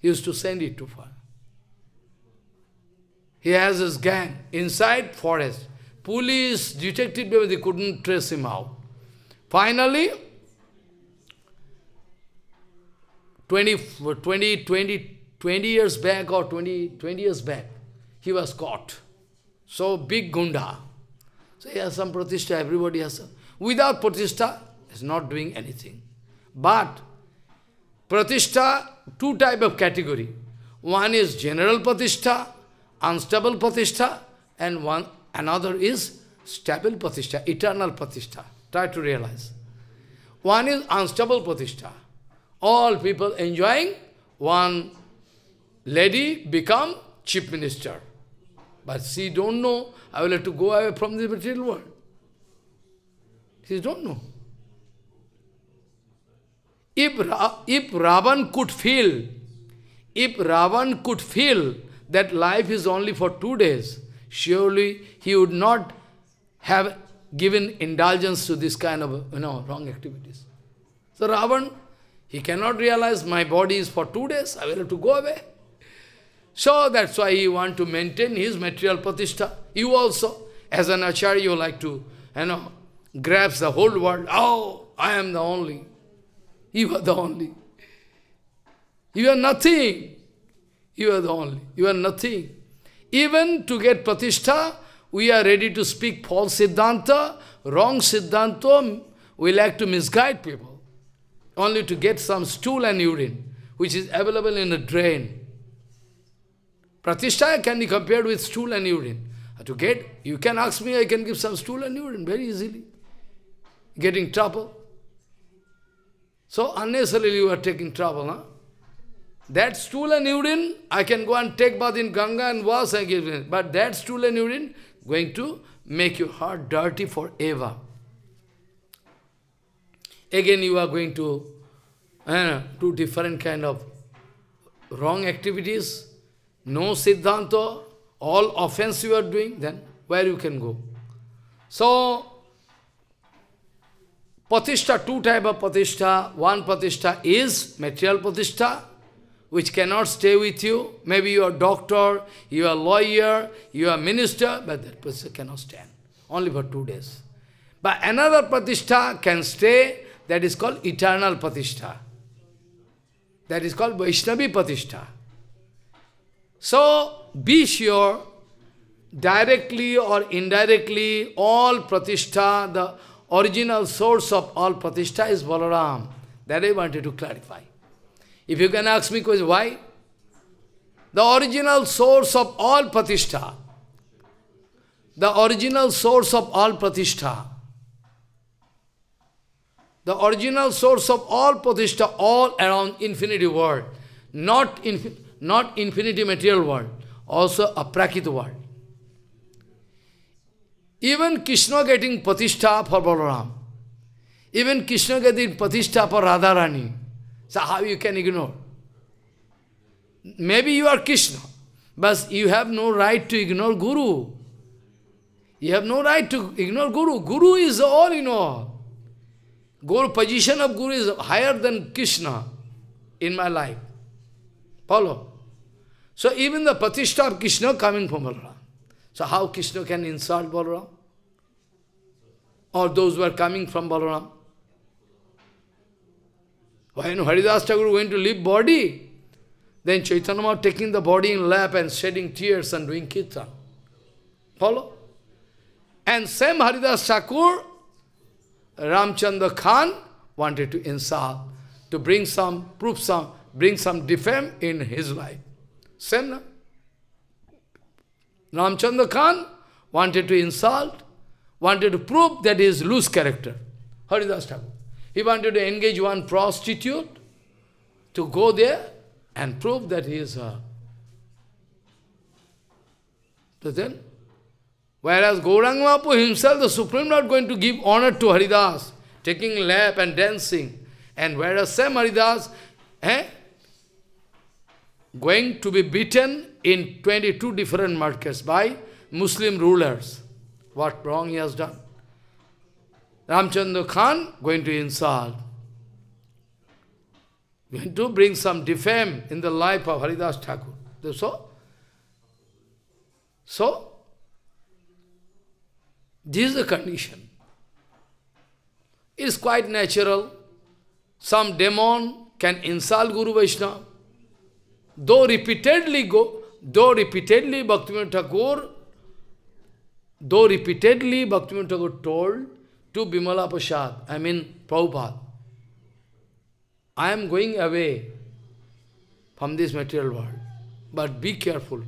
He used to send it to fire. He has his gang inside forest. Police, detected detective, they couldn't trace him out. Finally, 20, 20, 20, 20 years back or 20, 20 years back, he was caught. So big gunda. So he has some pratishtha, everybody has some. Without pratishtha, is not doing anything. But pratishtha, two type of category. One is general pratishtha, unstable pratishtha, and one another is stable pratishtha, eternal pratishtha. Try to realize. One is unstable pratishtha. All people enjoying, one lady become chief minister. But she don't know, I will have to go away from the material world. She don't know. If, Ra if Ravan could feel, if Ravan could feel that life is only for two days, surely he would not have given indulgence to this kind of, you know, wrong activities. So Ravan, he cannot realize my body is for two days, I will have to go away. So that's why he want to maintain his material pratishtha. You also, as an acharya, you like to, you know, grabs the whole world. Oh, I am the only. You are the only. You are nothing. You are the only. You are nothing. Even to get pratishtha, we are ready to speak false siddhanta, wrong siddhanta, we like to misguide people. Only to get some stool and urine, which is available in a drain. Pratishtha can be compared with stool and urine. Uh, to get, you can ask me, I can give some stool and urine very easily. Getting trouble. So unnecessarily you are taking trouble, huh? That stool and urine, I can go and take bath in Ganga and wash and give it. But that stool and urine going to make your heart dirty forever. Again you are going to do different kind of wrong activities, no siddhanta, all offense you are doing, then where you can go? So, Patishtha, two type of patishtha. One patishtha is material patishtha, which cannot stay with you. Maybe you are doctor, you are lawyer, you are minister, but that person cannot stand. Only for two days. But another patishtha can stay, that is called eternal patishtha. That is called Vaishnavi patishtha. So, be sure, directly or indirectly, all pratishtha, the original source of all pratishtha is Balaram. That I wanted to clarify. If you can ask me question, why? The original source of all pratishtha, the original source of all pratishtha, the original source of all pratishtha, all around infinity world, not, in, not infinity material world, also a prakrit world. Even Krishna getting patishtha for Balaram. Even Krishna getting patishtha for Radharani. So how you can ignore? Maybe you are Krishna, but you have no right to ignore Guru. You have no right to ignore Guru. Guru is all in all. Guru, position of Guru is higher than Krishna in my life. Follow? So even the patishtha of Krishna coming from Balaram. So how Krishna can insult Balaram? Or those who are coming from Balaram? When Haridas Thakur going to leave body, then Chaitanya Mahaprabhu taking the body in lap and shedding tears and doing kirtan. Follow? And same Haridas Thakur, Ramchandra Khan wanted to insult, to bring some, prove some, bring some defame in his life. Same, no? Ramchandra Khan wanted to insult, wanted to prove that he is loose character. Haridas Thakur. He wanted to engage one prostitute to go there and prove that he is a... So then, whereas Gauranga Mahaprabhu himself, the Supreme Lord, going to give honor to Haridas, taking lap and dancing. And whereas Sam Haridas, eh, going to be beaten in 22 different markets by Muslim rulers. What wrong he has done? Ramchandra Khan going to insult, going to bring some defame in the life of Haridas Thakur. So, so, this is the condition. It is quite natural. Some demon can insult Guru Vaishnava. Though repeatedly go, though repeatedly Bhaktivinoda Thakur, though repeatedly Bhaktivinoda Thakur told to Bimala Prasad, I mean Prabhupada, I am going away from this material world. But be careful.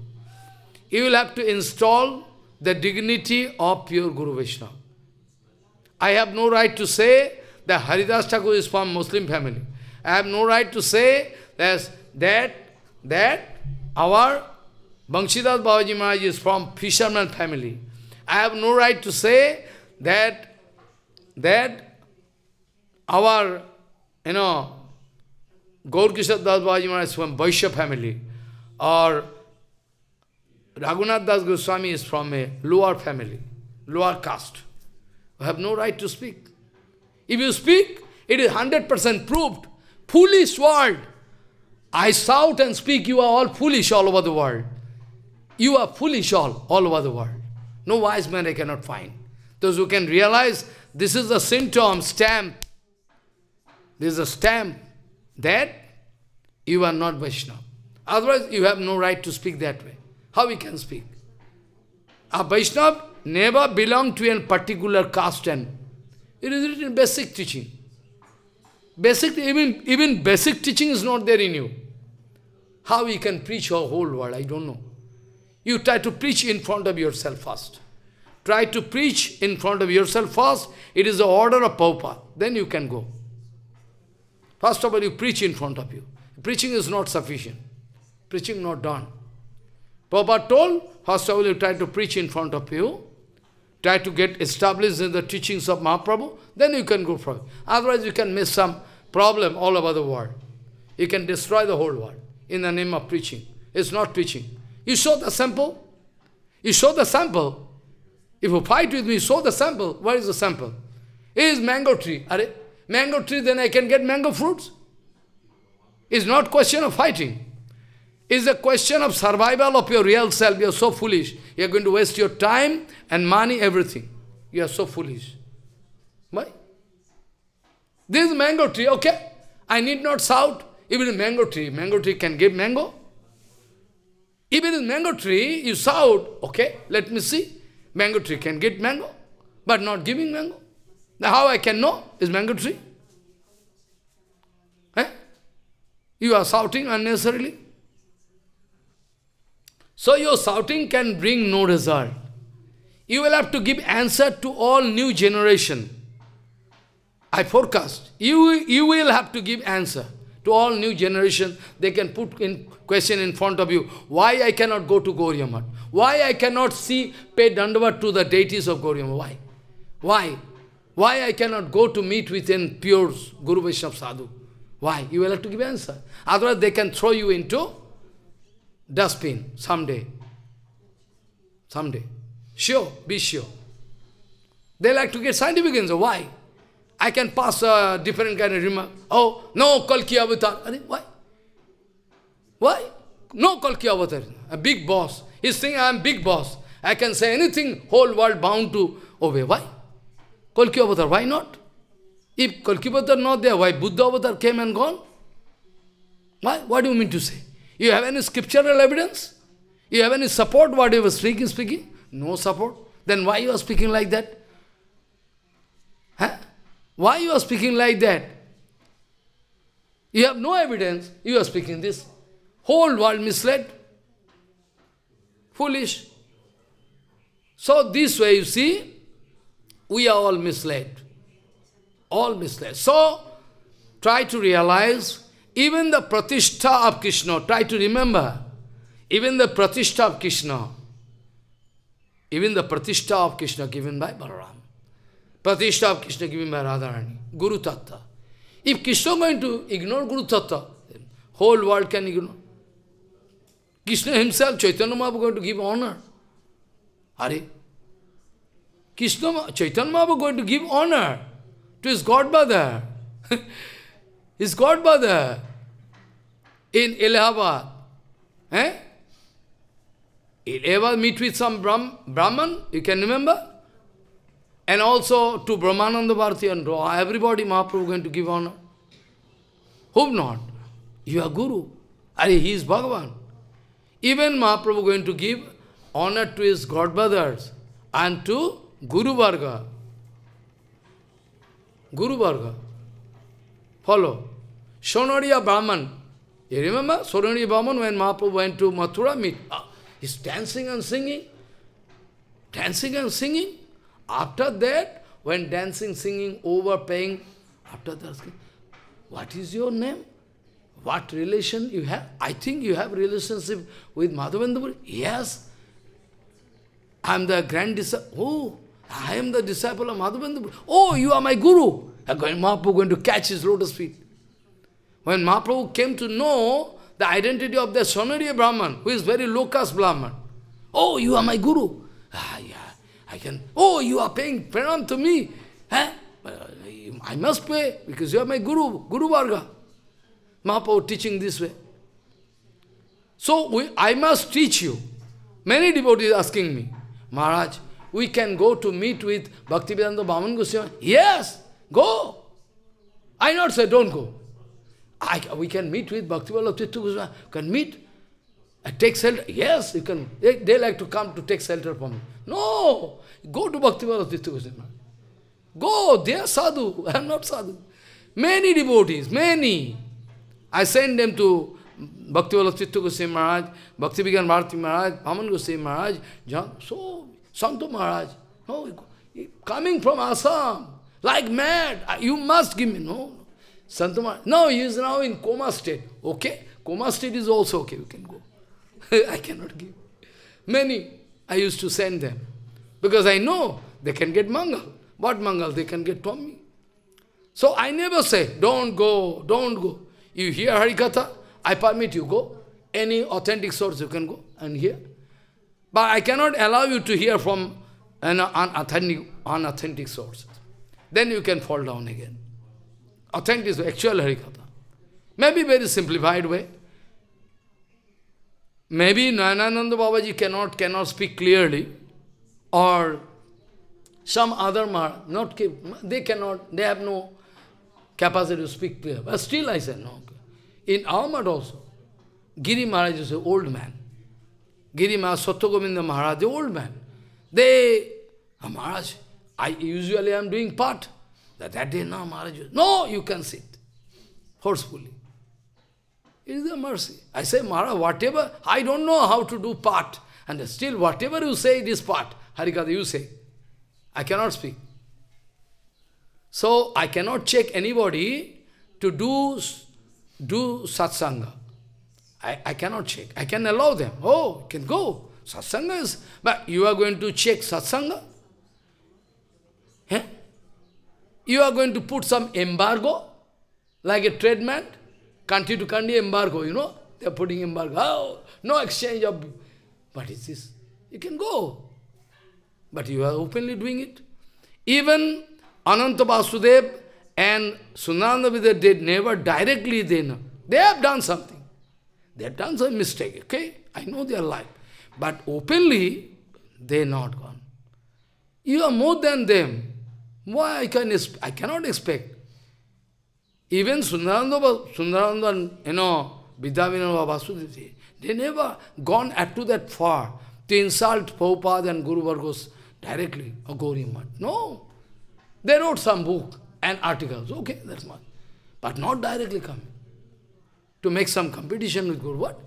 You will have to install the dignity of pure Guru Vaishnava. I have no right to say that Haridas Thakur is from Muslim family. I have no right to say that, that, that our Banshidas Babaji Maharaj is from fisherman family. I have no right to say that, that our, you know, Gaurkishore Das Babaji is from Vaishya family, or Raghunath Das Goswami is from a lower family, lower caste. You have no right to speak. If you speak, it is 100% proved. Foolish world. I shout and speak, you are all foolish all over the world. You are foolish all, all over the world. No wise man I cannot find. Those who can realize this is a symptom, stamp. This is a stamp that you are not Vaishnava. Otherwise, you have no right to speak that way. How we can speak? A Vaishnava never belong to a particular caste and it is written basic teaching. Basic, even, even basic teaching is not there in you. How you can preach your whole world, I don't know. You try to preach in front of yourself first. Try to preach in front of yourself first. It is the order of Prabhupada. Then you can go. First of all, you preach in front of you. Preaching is not sufficient. Preaching not done. Prabhupada told, first of all, you try to preach in front of you, try to get established in the teachings of Mahaprabhu, then you can go from. Otherwise, you can miss some problem all over the world. You can destroy the whole world in the name of preaching. It's not preaching. You show the sample. You show the sample. If you fight with me, show the sample. Where is the sample? Is mango tree. Are it mango tree, then I can get mango fruits. It's not question of fighting. It's a question of survival of your real self. You are so foolish. You are going to waste your time and money, everything. You are so foolish. Why? This is mango tree, okay. I need not shout. Even mango tree, mango tree can give mango. Even mango tree, you shout, okay, let me see. Mango tree can get mango, but not giving mango. Now how I can know is mango tree? Eh? You are shouting unnecessarily. So your shouting can bring no result. You will have to give answer to all new generation. I forecast. You, you will have to give answer to all new generation. They can put in question in front of you. Why I cannot go to Gauriamat? Why I cannot see, pay dandavat to the deities of Gauriamat? Why? Why? Why I cannot go to meet with within pure Guru Vaishnava Sadhu? Why? You will have to give answer. Otherwise they can throw you into dustbin someday. Someday. Sure, be sure. They like to get scientific answer. Why? I can pass a different kind of remark. Oh, no Kalki Avatar. Why? Why? No Kalki Avatar. A big boss. He's saying, I am big boss. I can say anything, whole world bound to obey. Why? Kalki Avatar, why not? If Kalki Avatar not there, why Buddha Avatar came and gone? Why? What do you mean to say? You have any scriptural evidence? You have any support what you were speaking, speaking? No support. Then why you are speaking like that? Huh? Why you are speaking like that? You have no evidence. You are speaking this. Whole world misled. Foolish. So this way you see, we are all misled. All misled. So, try to realize even the pratishtha of Krishna, try to remember, even the pratishtha of Krishna, even the pratishtha of Krishna given by Balaram, pratishtha of Krishna given by Radharani, Guru Tattva. If Krishna is going to ignore Guru Tattva, whole world can ignore. Krishna himself, Chaitanya Mahaprabhu going to give honor. Are Krishna, Chaitanya Mahaprabhu going to give honor to his godmother. his godmother in Allahabad. Eh? Ever meet with some Brahm, Brahman, you can remember? And also to Brahmananda Bharati and everybody Mahaprabhu going to give honor. Hope not. You are Guru. Are he is Bhagavan. Even Mahaprabhu going to give honor to his godbrothers and to Guru Varga. Guru Varga. Follow. Sonariya Brahman. You remember Sonariya Brahman when Mahaprabhu went to Mathura meet? Ah, he's dancing and singing. Dancing and singing. After that, when dancing, singing, overpaying, after that, what is your name? What relation you have? I think you have relationship with Madhavendra. Yes. I am the grand disciple. Oh, I am the disciple of Madhavendra. Oh, you are my guru. Mahaprabhu is going to catch his lotus feet. When Mahaprabhu came to know the identity of the Sonariya Brahman, who is very low-caste Brahman. Oh, you are my guru. Ah, yeah, I can. Oh, you are paying pranam to me. Huh? Uh, I must pay because you are my guru, Guru Varga. Mahaprabhu teaching this way. So we, I must teach you. Many devotees asking me, Maharaj, we can go to meet with Bhaktivedanta Vaman Goswami. Yes, go. I not say don't go. I, we can meet with Bhaktivedanta Goswami. Can meet. I take shelter. Yes, you can. They, they like to come to take shelter from me. No, go to Bhaktivedanta Goswami. Go, they are sadhu. I am not sadhu. Many devotees, many. I send them to Bhakti Chitta Goswami Maharaj, Bhakti Vigyan Bharati Maharaj, Vaman Goswami Maharaj, John, so, Santo Maharaj, no, coming from Assam, like mad, you must give me, no. Santo Maharaj, no, he is now in coma state, okay, coma state is also okay, you can go. I cannot give. Many, I used to send them, because I know they can get Mangal. What Mangal they can get from me? So I never say, don't go, don't go. You hear Harikatha, I permit you go. Any authentic source you can go and hear. But I cannot allow you to hear from an unauthentic, unauthentic sources. Then you can fall down again. Authentic, actual Harikatha. Maybe very simplified way. Maybe Nayanananda Babaji cannot, cannot speak clearly. Or some other Maharaj, not, they cannot, they have no capacity to speak clear. But still I said, no. In our also, Giri Maharaj is an old man. Giri Maharaj, Satyagovinda Maharaj, the old man. They, oh, Maharaj, I usually I am doing part. That, that day, no, Maharaj, no, you can sit. Forcefully. It is a mercy. I say, Maharaj, whatever, I don't know how to do part. And still, whatever you say, it is part. Harikatha, you say. I cannot speak. So I cannot check anybody to do, do satsanga. I, I cannot check. I can allow them. Oh, can go. Satsanga is... But you are going to check satsanga? Eh? You are going to put some embargo, like a trade man, country to country embargo, you know? They are putting embargo. Oh, no exchange of... What is this? You can go. But you are openly doing it. Even Ananta and Sunanda Vidya did never directly they know. They have done something. They have done some mistake, okay? I know their life. But openly, they are not gone. You are more than them. Why I can I cannot expect. Even Sundarananda, Sundarananda, you know, Vidyavinoda Vasudeva, they never gone up to that far to insult Prabhupada and Guru Vargos directly, or Gauri No. They wrote some book and articles. Okay, that's much. But not directly coming. To make some competition with Guru. What?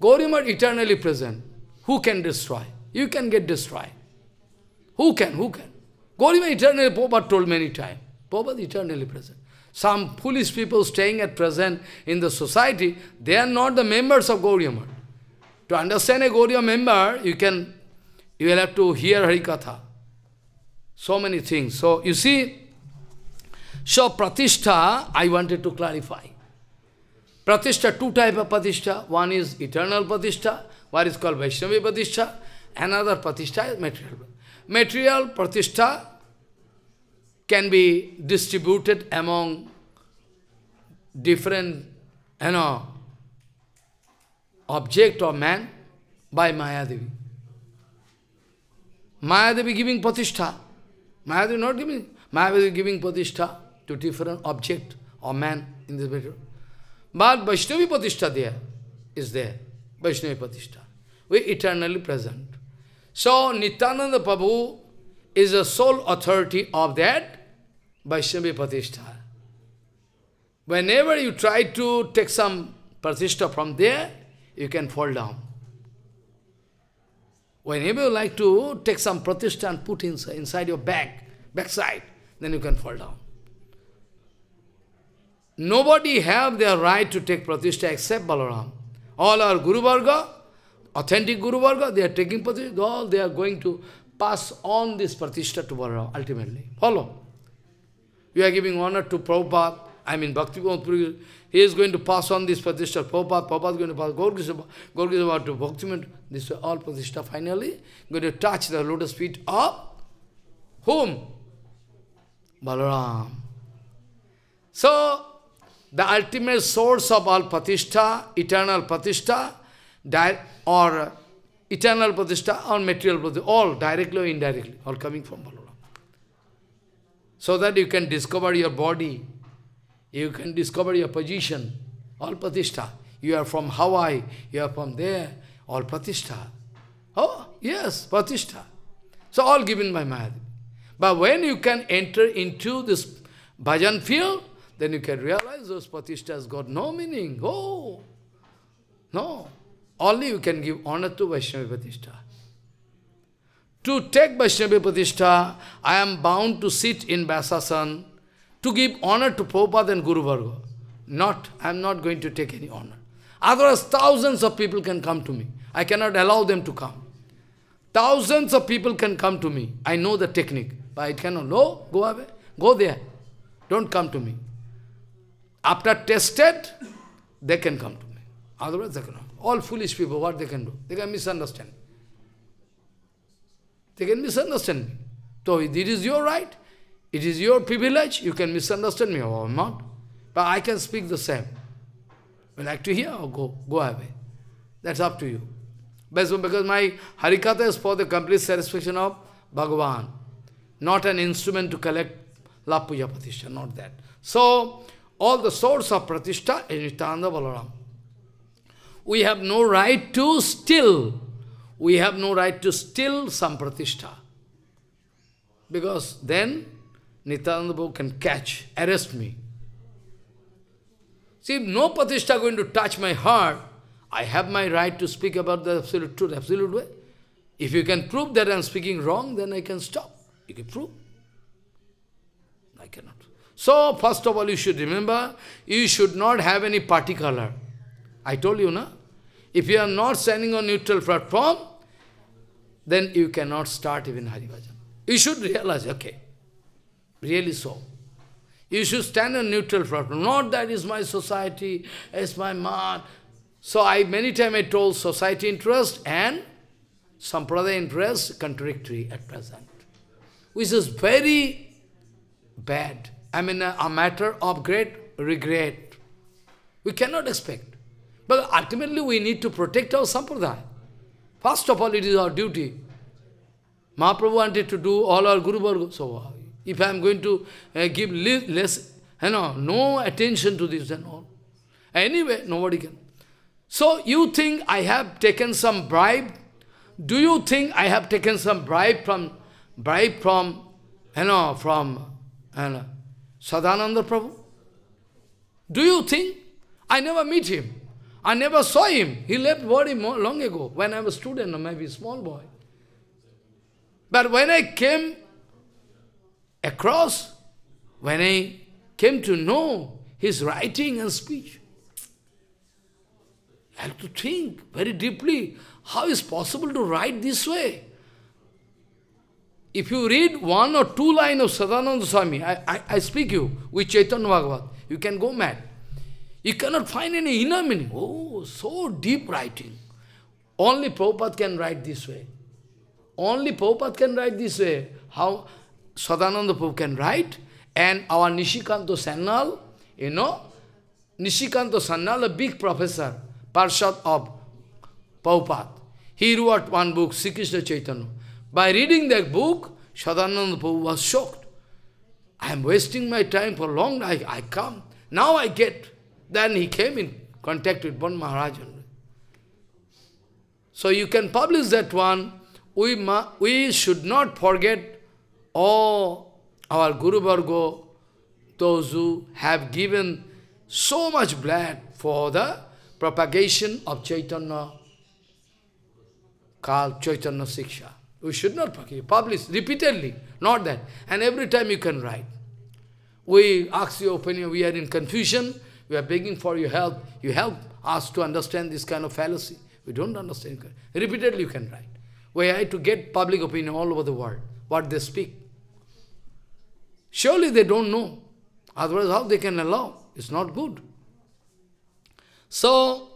Gaurimat eternally present. Who can destroy? You can get destroyed. Who can? Who can? Gaurimat eternally, Prabhupada told many times. Prabhupada eternally present. Some foolish people staying at present in the society, they are not the members of Gauriya To understand a Gauriya member, you can, you will have to hear Harikatha. So many things. So you see, so pratishtha, I wanted to clarify. Pratishtha, two type of pratishtha. One is eternal pratishtha, one is called Vaishnavi pratishtha. Another pratishtha is material. Material pratishtha, can be distributed among different, you know, object or man by Mayadevi. Mayadevi giving patishtha. Mayadevi not giving, Mayadevi giving patishtha to different object or man in this video. But Vaishnavi patishtha there is there. Vaishnavi patishtha. We eternally present. So Nityananda Prabhu is the sole authority of that Vaishnavi patishtha. Whenever you try to take some patishtha from there, you can fall down. Whenever you like to take some pratishtha and put inside, inside your back, backside, then you can fall down. Nobody have their right to take pratishtha except Balaram. All our Guru Varga, authentic Guru Varga, they are taking pratishtha, all they are going to pass on this pratishtha to ultimately. Follow. You are giving honor to Prabhupada, I mean Bhakti he is going to pass on this pratishtha. Prabhupada, Prabhupada is going to pass Gaurkisha, Gaurkisha to Bhakti This is all pratishtha finally going to touch the lotus feet of whom? Balaram. So, the ultimate source of all pratishtha, eternal pratishtha, or eternal pratishtha or material pratishtha, all directly or indirectly, all coming from Balaram. So that you can discover your body, you can discover your position, all pratishtha. You are from Hawaii, you are from there, all pratishtha. Oh, yes, pratishtha. So all given by Mahadev. But when you can enter into this bhajan field, then you can realize those pratisthas got no meaning. Oh, no. Only you can give honor to Vaishnavi pratishtha. To take Vaishnavi pratishtha, I am bound to sit in Vyasasan to give honor to Prabhupada and Guru Varga. Not, I am not going to take any honor. Otherwise, thousands of people can come to me. I cannot allow them to come. Thousands of people can come to me. I know the technique, but I cannot. No, go away. Go there. Don't come to me. After tested, they can come to me. Otherwise, they cannot. All foolish people, what they can do? They can misunderstand. They can misunderstand me. So, it is your right. It is your privilege, you can misunderstand me or not. But I can speak the same. You like to hear or go, go away. That's up to you. Because my Harikatha is for the complete satisfaction of Bhagavan. Not an instrument to collect love puja pratishtha, not that. So, all the source of pratishtha is Nityananda Balaram. We have no right to steal. We have no right to steal some pratishtha. Because then Nityananda can catch, arrest me. See, no patishtha going to touch my heart. I have my right to speak about the absolute truth, absolute way. If you can prove that I am speaking wrong, then I can stop. You can prove. I cannot. So, first of all, you should remember, you should not have any particular. I told you, na? If you are not standing on neutral platform, then you cannot start even Hari. You should realize, okay, Really so. You should stand on neutral platform. Not that is my society, it's my man. So I many times I told society interest and sampradaya interest contradictory at present. Which is very bad. I mean a, a matter of great regret. We cannot expect. But ultimately we need to protect our sampradaya. First of all, it is our duty. Mahaprabhu wanted to do all our Guru Varga. So if I am going to uh, give less, you know, no attention to this and all. Anyway, nobody can. So you think I have taken some bribe? Do you think I have taken some bribe from, bribe from, you know, from, you know, Sadananda Prabhu? Do you think? I never meet him. I never saw him. He left body long ago, when I was student maybe a small boy. But when I came across, when I came to know his writing and speech, I had to think very deeply, how is possible to write this way? If you read one or two lines of Sadananda Swami, I, I, I speak you with Chaitanya Bhagavat, you can go mad. You cannot find any inner meaning. Oh, so deep writing. Only Prabhupada can write this way. Only Prabhupada can write this way. How Sadananda Prabhu can write, and our Nishikanta Sanyal, you know, Nishikanta Sanyal, a big professor, Parshad of Prabhupada. He wrote one book, Sri Krishna Chaitanya. By reading that book, Sadananda Prabhu was shocked. I am wasting my time for long, I, I come. Now I get. Then he came in contact with Bon Maharaj. So you can publish that one. We, we should not forget all our Guru Vargo, those who have given so much blood for the propagation of Chaitanya, called Chaitanya Siksha. We should not publish repeatedly, not that. And every time you can write. We ask your opinion, we are in confusion, we are begging for your help. You help us to understand this kind of fallacy. We don't understand. Repeatedly you can write. We are to get public opinion all over the world, what they speak. Surely they don't know. Otherwise, how they can allow? It's not good. So,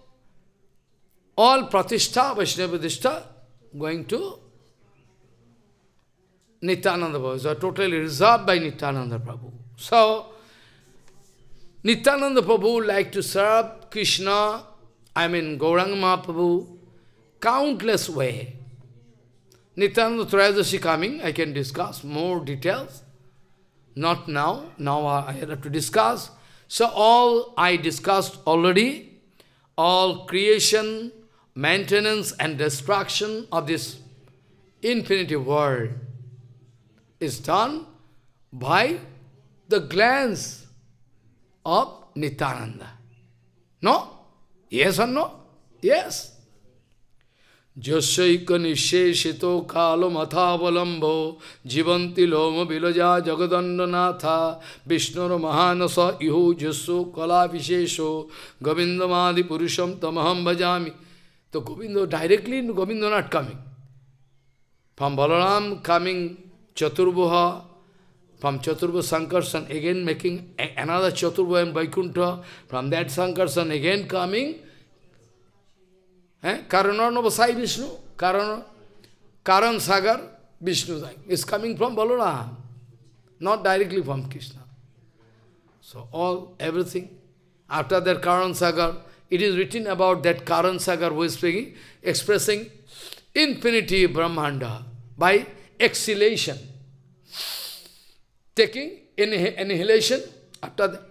all Pratishtha, Vaishnava going to Nityananda Prabhu. are totally reserved by Nityananda Prabhu. So, Nityananda Prabhu like to serve Krishna, I mean Gauranga Mahaprabhu, countless way. Nityananda Trayodashi coming, I can discuss more details. Not now, now I have to discuss. So all I discussed already, all creation, maintenance and destruction of this infinity world is done by the glance of Nityananda. No? Yes or no? Yes. Nisheshito kalo mathavalambho jivanti loma vilaja jagadandanaatha vishnur mahanasa iho jasyo kala vishesho govindamadi purusham tamaham bhajami. So Govinda directly Govinda not coming. Balaram coming Chaturvyuha, from Chaturvyuha Sankarsan, again making another Chaturvyuha and Vaikuntha, from that Sankarsan again coming, eh? Karanarnava Sai Vishnu, Karan, Karan Sagar, Vishnu is coming from Balaram, not directly from Krishna. So all, everything, after that Karan Sagar, it is written about that Karan Sagar who is speaking, expressing infinity Brahmanda by exhalation taking inhalation, after that,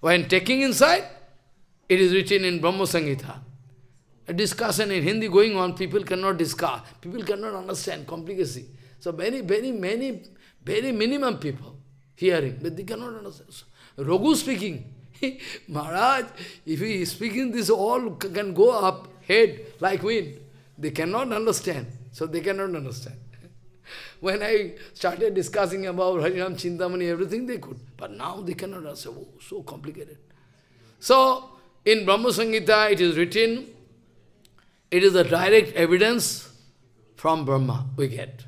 when taking inside, it is written in Brahma Samhita. A discussion in Hindi going on, people cannot discuss, people cannot understand complicacy. So many, very, many, very minimum people hearing, but they cannot understand. So, speaking, Maharaj, if he is speaking, this all can go up, head, like wind. They cannot understand, so they cannot understand. When I started discussing about Harinam Chintamani, everything they could. But now they cannot understand. Oh, so complicated. So, in Brahma Samhita it is written, it is a direct evidence from Brahma we get.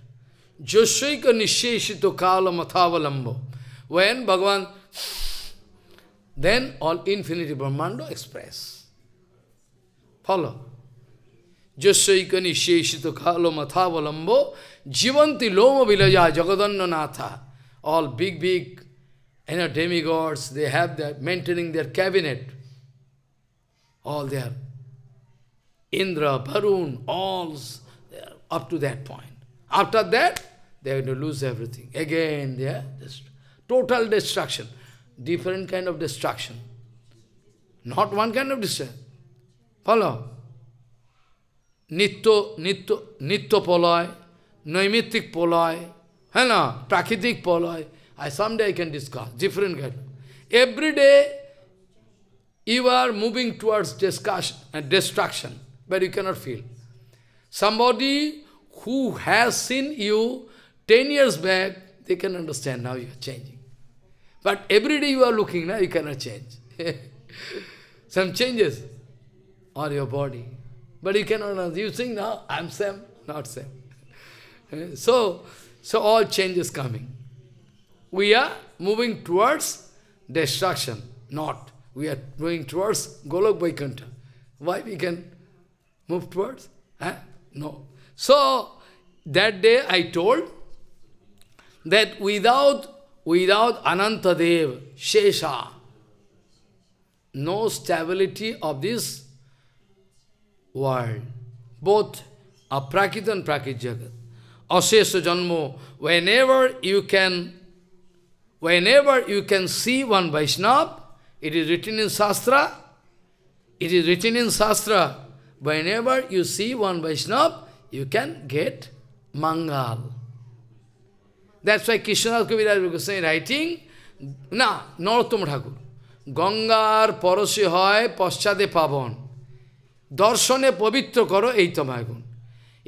Joshaika Nisheshito Kala Mathavalambo. When Bhagavan, then all infinity Brahmanda express. Follow. Joshaika Nisheshito Kala Mathavalambo Jivanti Loma Vilaja Jagadannanatha. All big, big you know, demigods, they have maintaining their cabinet. All there. Indra, Varun, all up to that point. After that, they are going to lose everything. Again, they are total destruction. Different kind of destruction. Not one kind of destruction. Follow? Nitto, nitto, nitto poloi, Noemithic poloi, you know, Prakritic. I someday I can discuss, different kind. Every day you are moving towards discussion and uh, destruction, but you cannot feel. Somebody who has seen you 10 years back, they can understand now you are changing. But every day you are looking, now you cannot change. Some changes on your body. But you cannot, you think now, I'm same, not same. So, so all change is coming. We are moving towards destruction, not. We are moving towards Golok Vaikuntha. Why we can move towards? Eh? No. So, that day I told that without, without Anantadev, Shesha, no stability of this world, both Aprakrita and Prakrit Jagat. অশেষ জন্ম। Whenever you can whenever you can see one Vaishnava it is written in shastra it is written in shastra whenever you see one Vaishnava you can get mangal that's why Krishnanath Kaviraj Goswami writing না নরোত্তম ঠাকুর গঙ্গার পরশে হয় পশ্চাদে পাবন দর্শনে পবিত্র করো এই তোমায় গুণ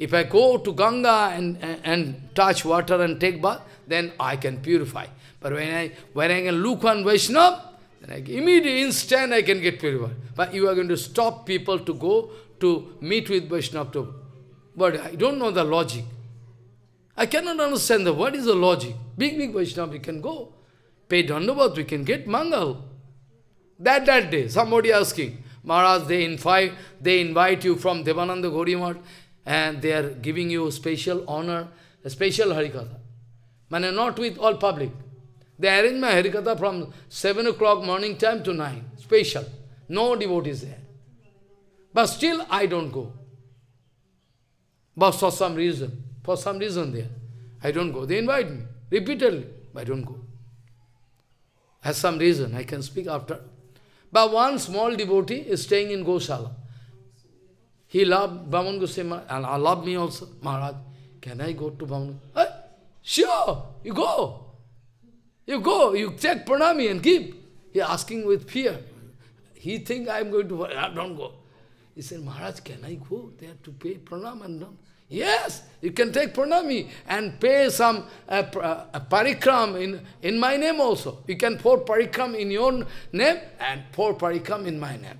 If I go to Ganga and, and, and touch water and take bath, then I can purify. But when I, when I can look on Vaishnava, then I, immediately, instant I can get purified. But you are going to stop people to go to meet with Vaishnava. But I don't know the logic. I cannot understand the, what is the logic. Big, big Vaishnava, we can go. Pay Dandavat, we can get Mangal. That, that day, somebody asking, Maharaj, they invite, they invite you from Devananda Gaudiya Math and they are giving you special honor, special Harikatha. Mane not with all public. They arrange my Harikatha from 7 o'clock morning time to 9, special. No devotees there. But still I don't go. But for some reason, for some reason there, I don't go. They invite me repeatedly, but I don't go. Has some reason, I can speak after. But one small devotee is staying in Gosala. He loved Vaman Goswami and I love me also. Maharaj, can I go to Bhaman? Hey, sure, you go. You go, you take pranami and give. He asking with fear. He think I am going to, don't go. He said, Maharaj, can I go there to pay pranam and? Yes, you can take pranami and pay some uh, uh, parikram in, in my name also. You can pour parikram in your name and pour parikram in my name.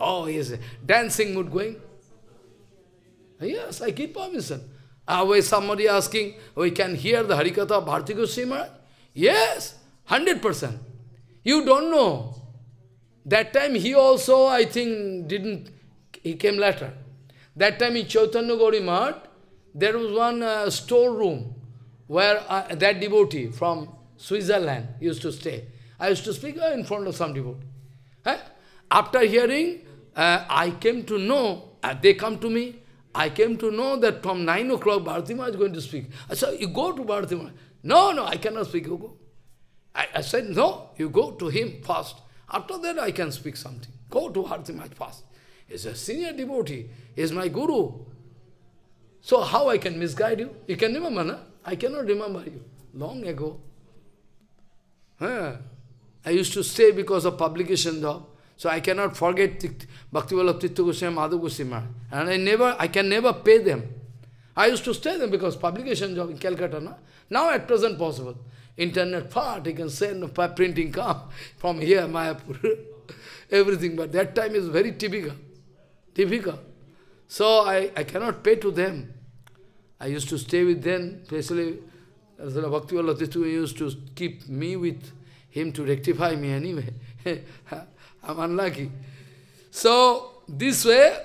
Oh, he is dancing mood going. Yes, I give permission. Always somebody asking, we can hear the Harikatha of Bharti Goswami Yes, 100%. You don't know. That time he also, I think, didn't, he came later. That time in Chaitanya Gaudiya Math, there was one uh, storeroom where uh, that devotee from Switzerland used to stay. I used to speak uh, in front of some devotee. After hearing, uh, I came to know, uh, they come to me, I came to know that from 9 o'clock Bhartima is going to speak. I said, you go to Bhartima. No, no, I cannot speak, you go. I, I said, no, you go to him first. After that I can speak something. Go to Bhartima first. He's a senior devotee. He's my guru. So how I can misguide you? You can remember, no? I cannot remember you. Long ago. Huh? I used to stay because of publication job. So I cannot forget Bhakti Vallabh Tirtha Goswami, Madhav Goswami. And I never, I can never pay them. I used to stay them because publication job in Calcutta. No? Now at present possible. Internet part, you can send printing come from here, Mayapur. Everything. But that time is very typical difficult. So I, I cannot pay to them. I used to stay with them, especially Bhakti Vallabh used to keep me with him to rectify me anyway. I'm unlucky. So, this way,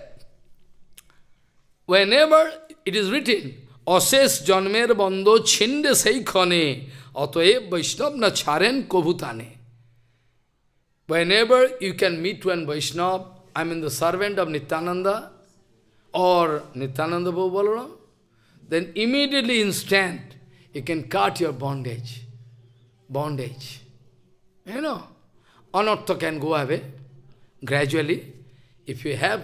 whenever it is written, Oses janmer bandho chinde sei khane, atoev Vaishnav na charen kobhutane. Whenever you can meet one Vaishnav, I mean the servant of Nityananda or Nityananda Balaram, then immediately instant you can cut your bondage. Bondage. You know. Anartha can go away gradually. If you have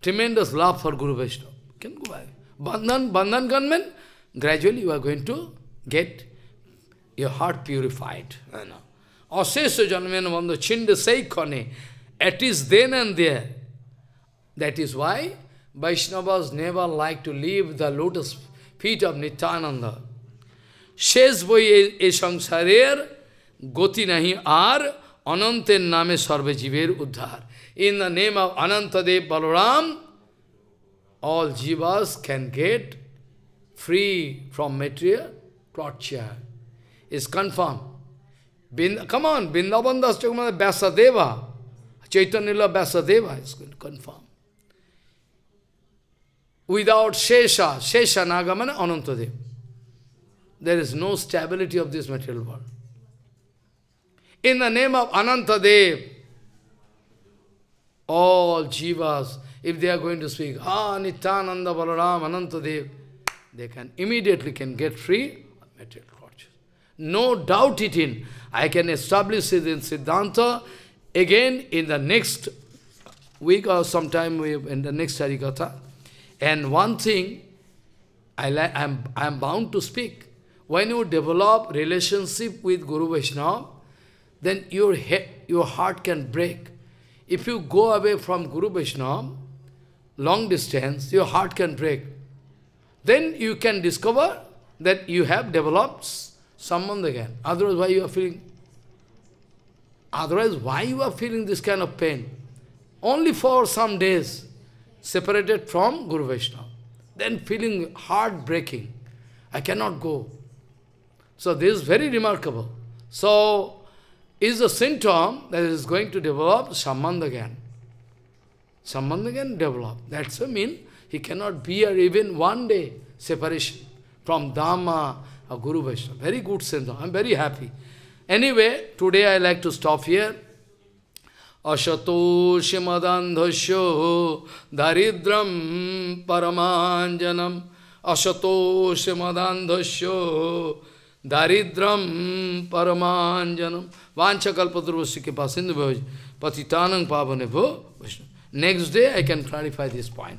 tremendous love for Guru Vaishnava, can go away. Bandhan, Bandhan gunman, gradually you are going to get your heart purified. You know. Asesa janmena bandha chinda At is then and there. That is why Vaishnavas never like to leave the lotus feet of Nityananda. Shes boi e samsarer goti nahi ar Ananten name sarvajiver udhar In the name of Anantadev Balaram, all jivas can get free from material torture. Is confirmed. Bind come on, Vrindavan Das Chakumana Vyasadeva. Chaitanya Vyasadeva is confirmed. Without Shesha, Shesha Nagamana Anantadev. There is no stability of this material world. In the name of Anantadev, all jivas, if they are going to speak, Ah, Nityananda Balaram Anantadev, they can immediately can get free of material torture. No doubt it in. I can establish it in Siddhanta again in the next week or sometime in the next Harikatha. And one thing I am I am bound to speak. When you develop relationship with Guru Vaishnava, then your, your heart can break. If you go away from Guru Vaishnava, long distance, your heart can break. Then you can discover that you have developed someone again. Otherwise, why you are feeling? Otherwise, why you are feeling this kind of pain? Only for some days, separated from Guru Vaishnava. Then feeling heart-breaking. I cannot go. So this is very remarkable. So, is a symptom that is going to develop Sambandha again. Again develop. That's a mean he cannot bear even one day separation from Dhamma or Guru Vaishnava. Very good symptom. I'm very happy. Anyway, today I like to stop here. Ashato shimadandhasyo daridram paramanjanam Ashato shimadandhasyo daridram paramanjanam Vancha kalpaturvasya ke pasindu bhavaji patitanang pavane bho Next day I can clarify this point.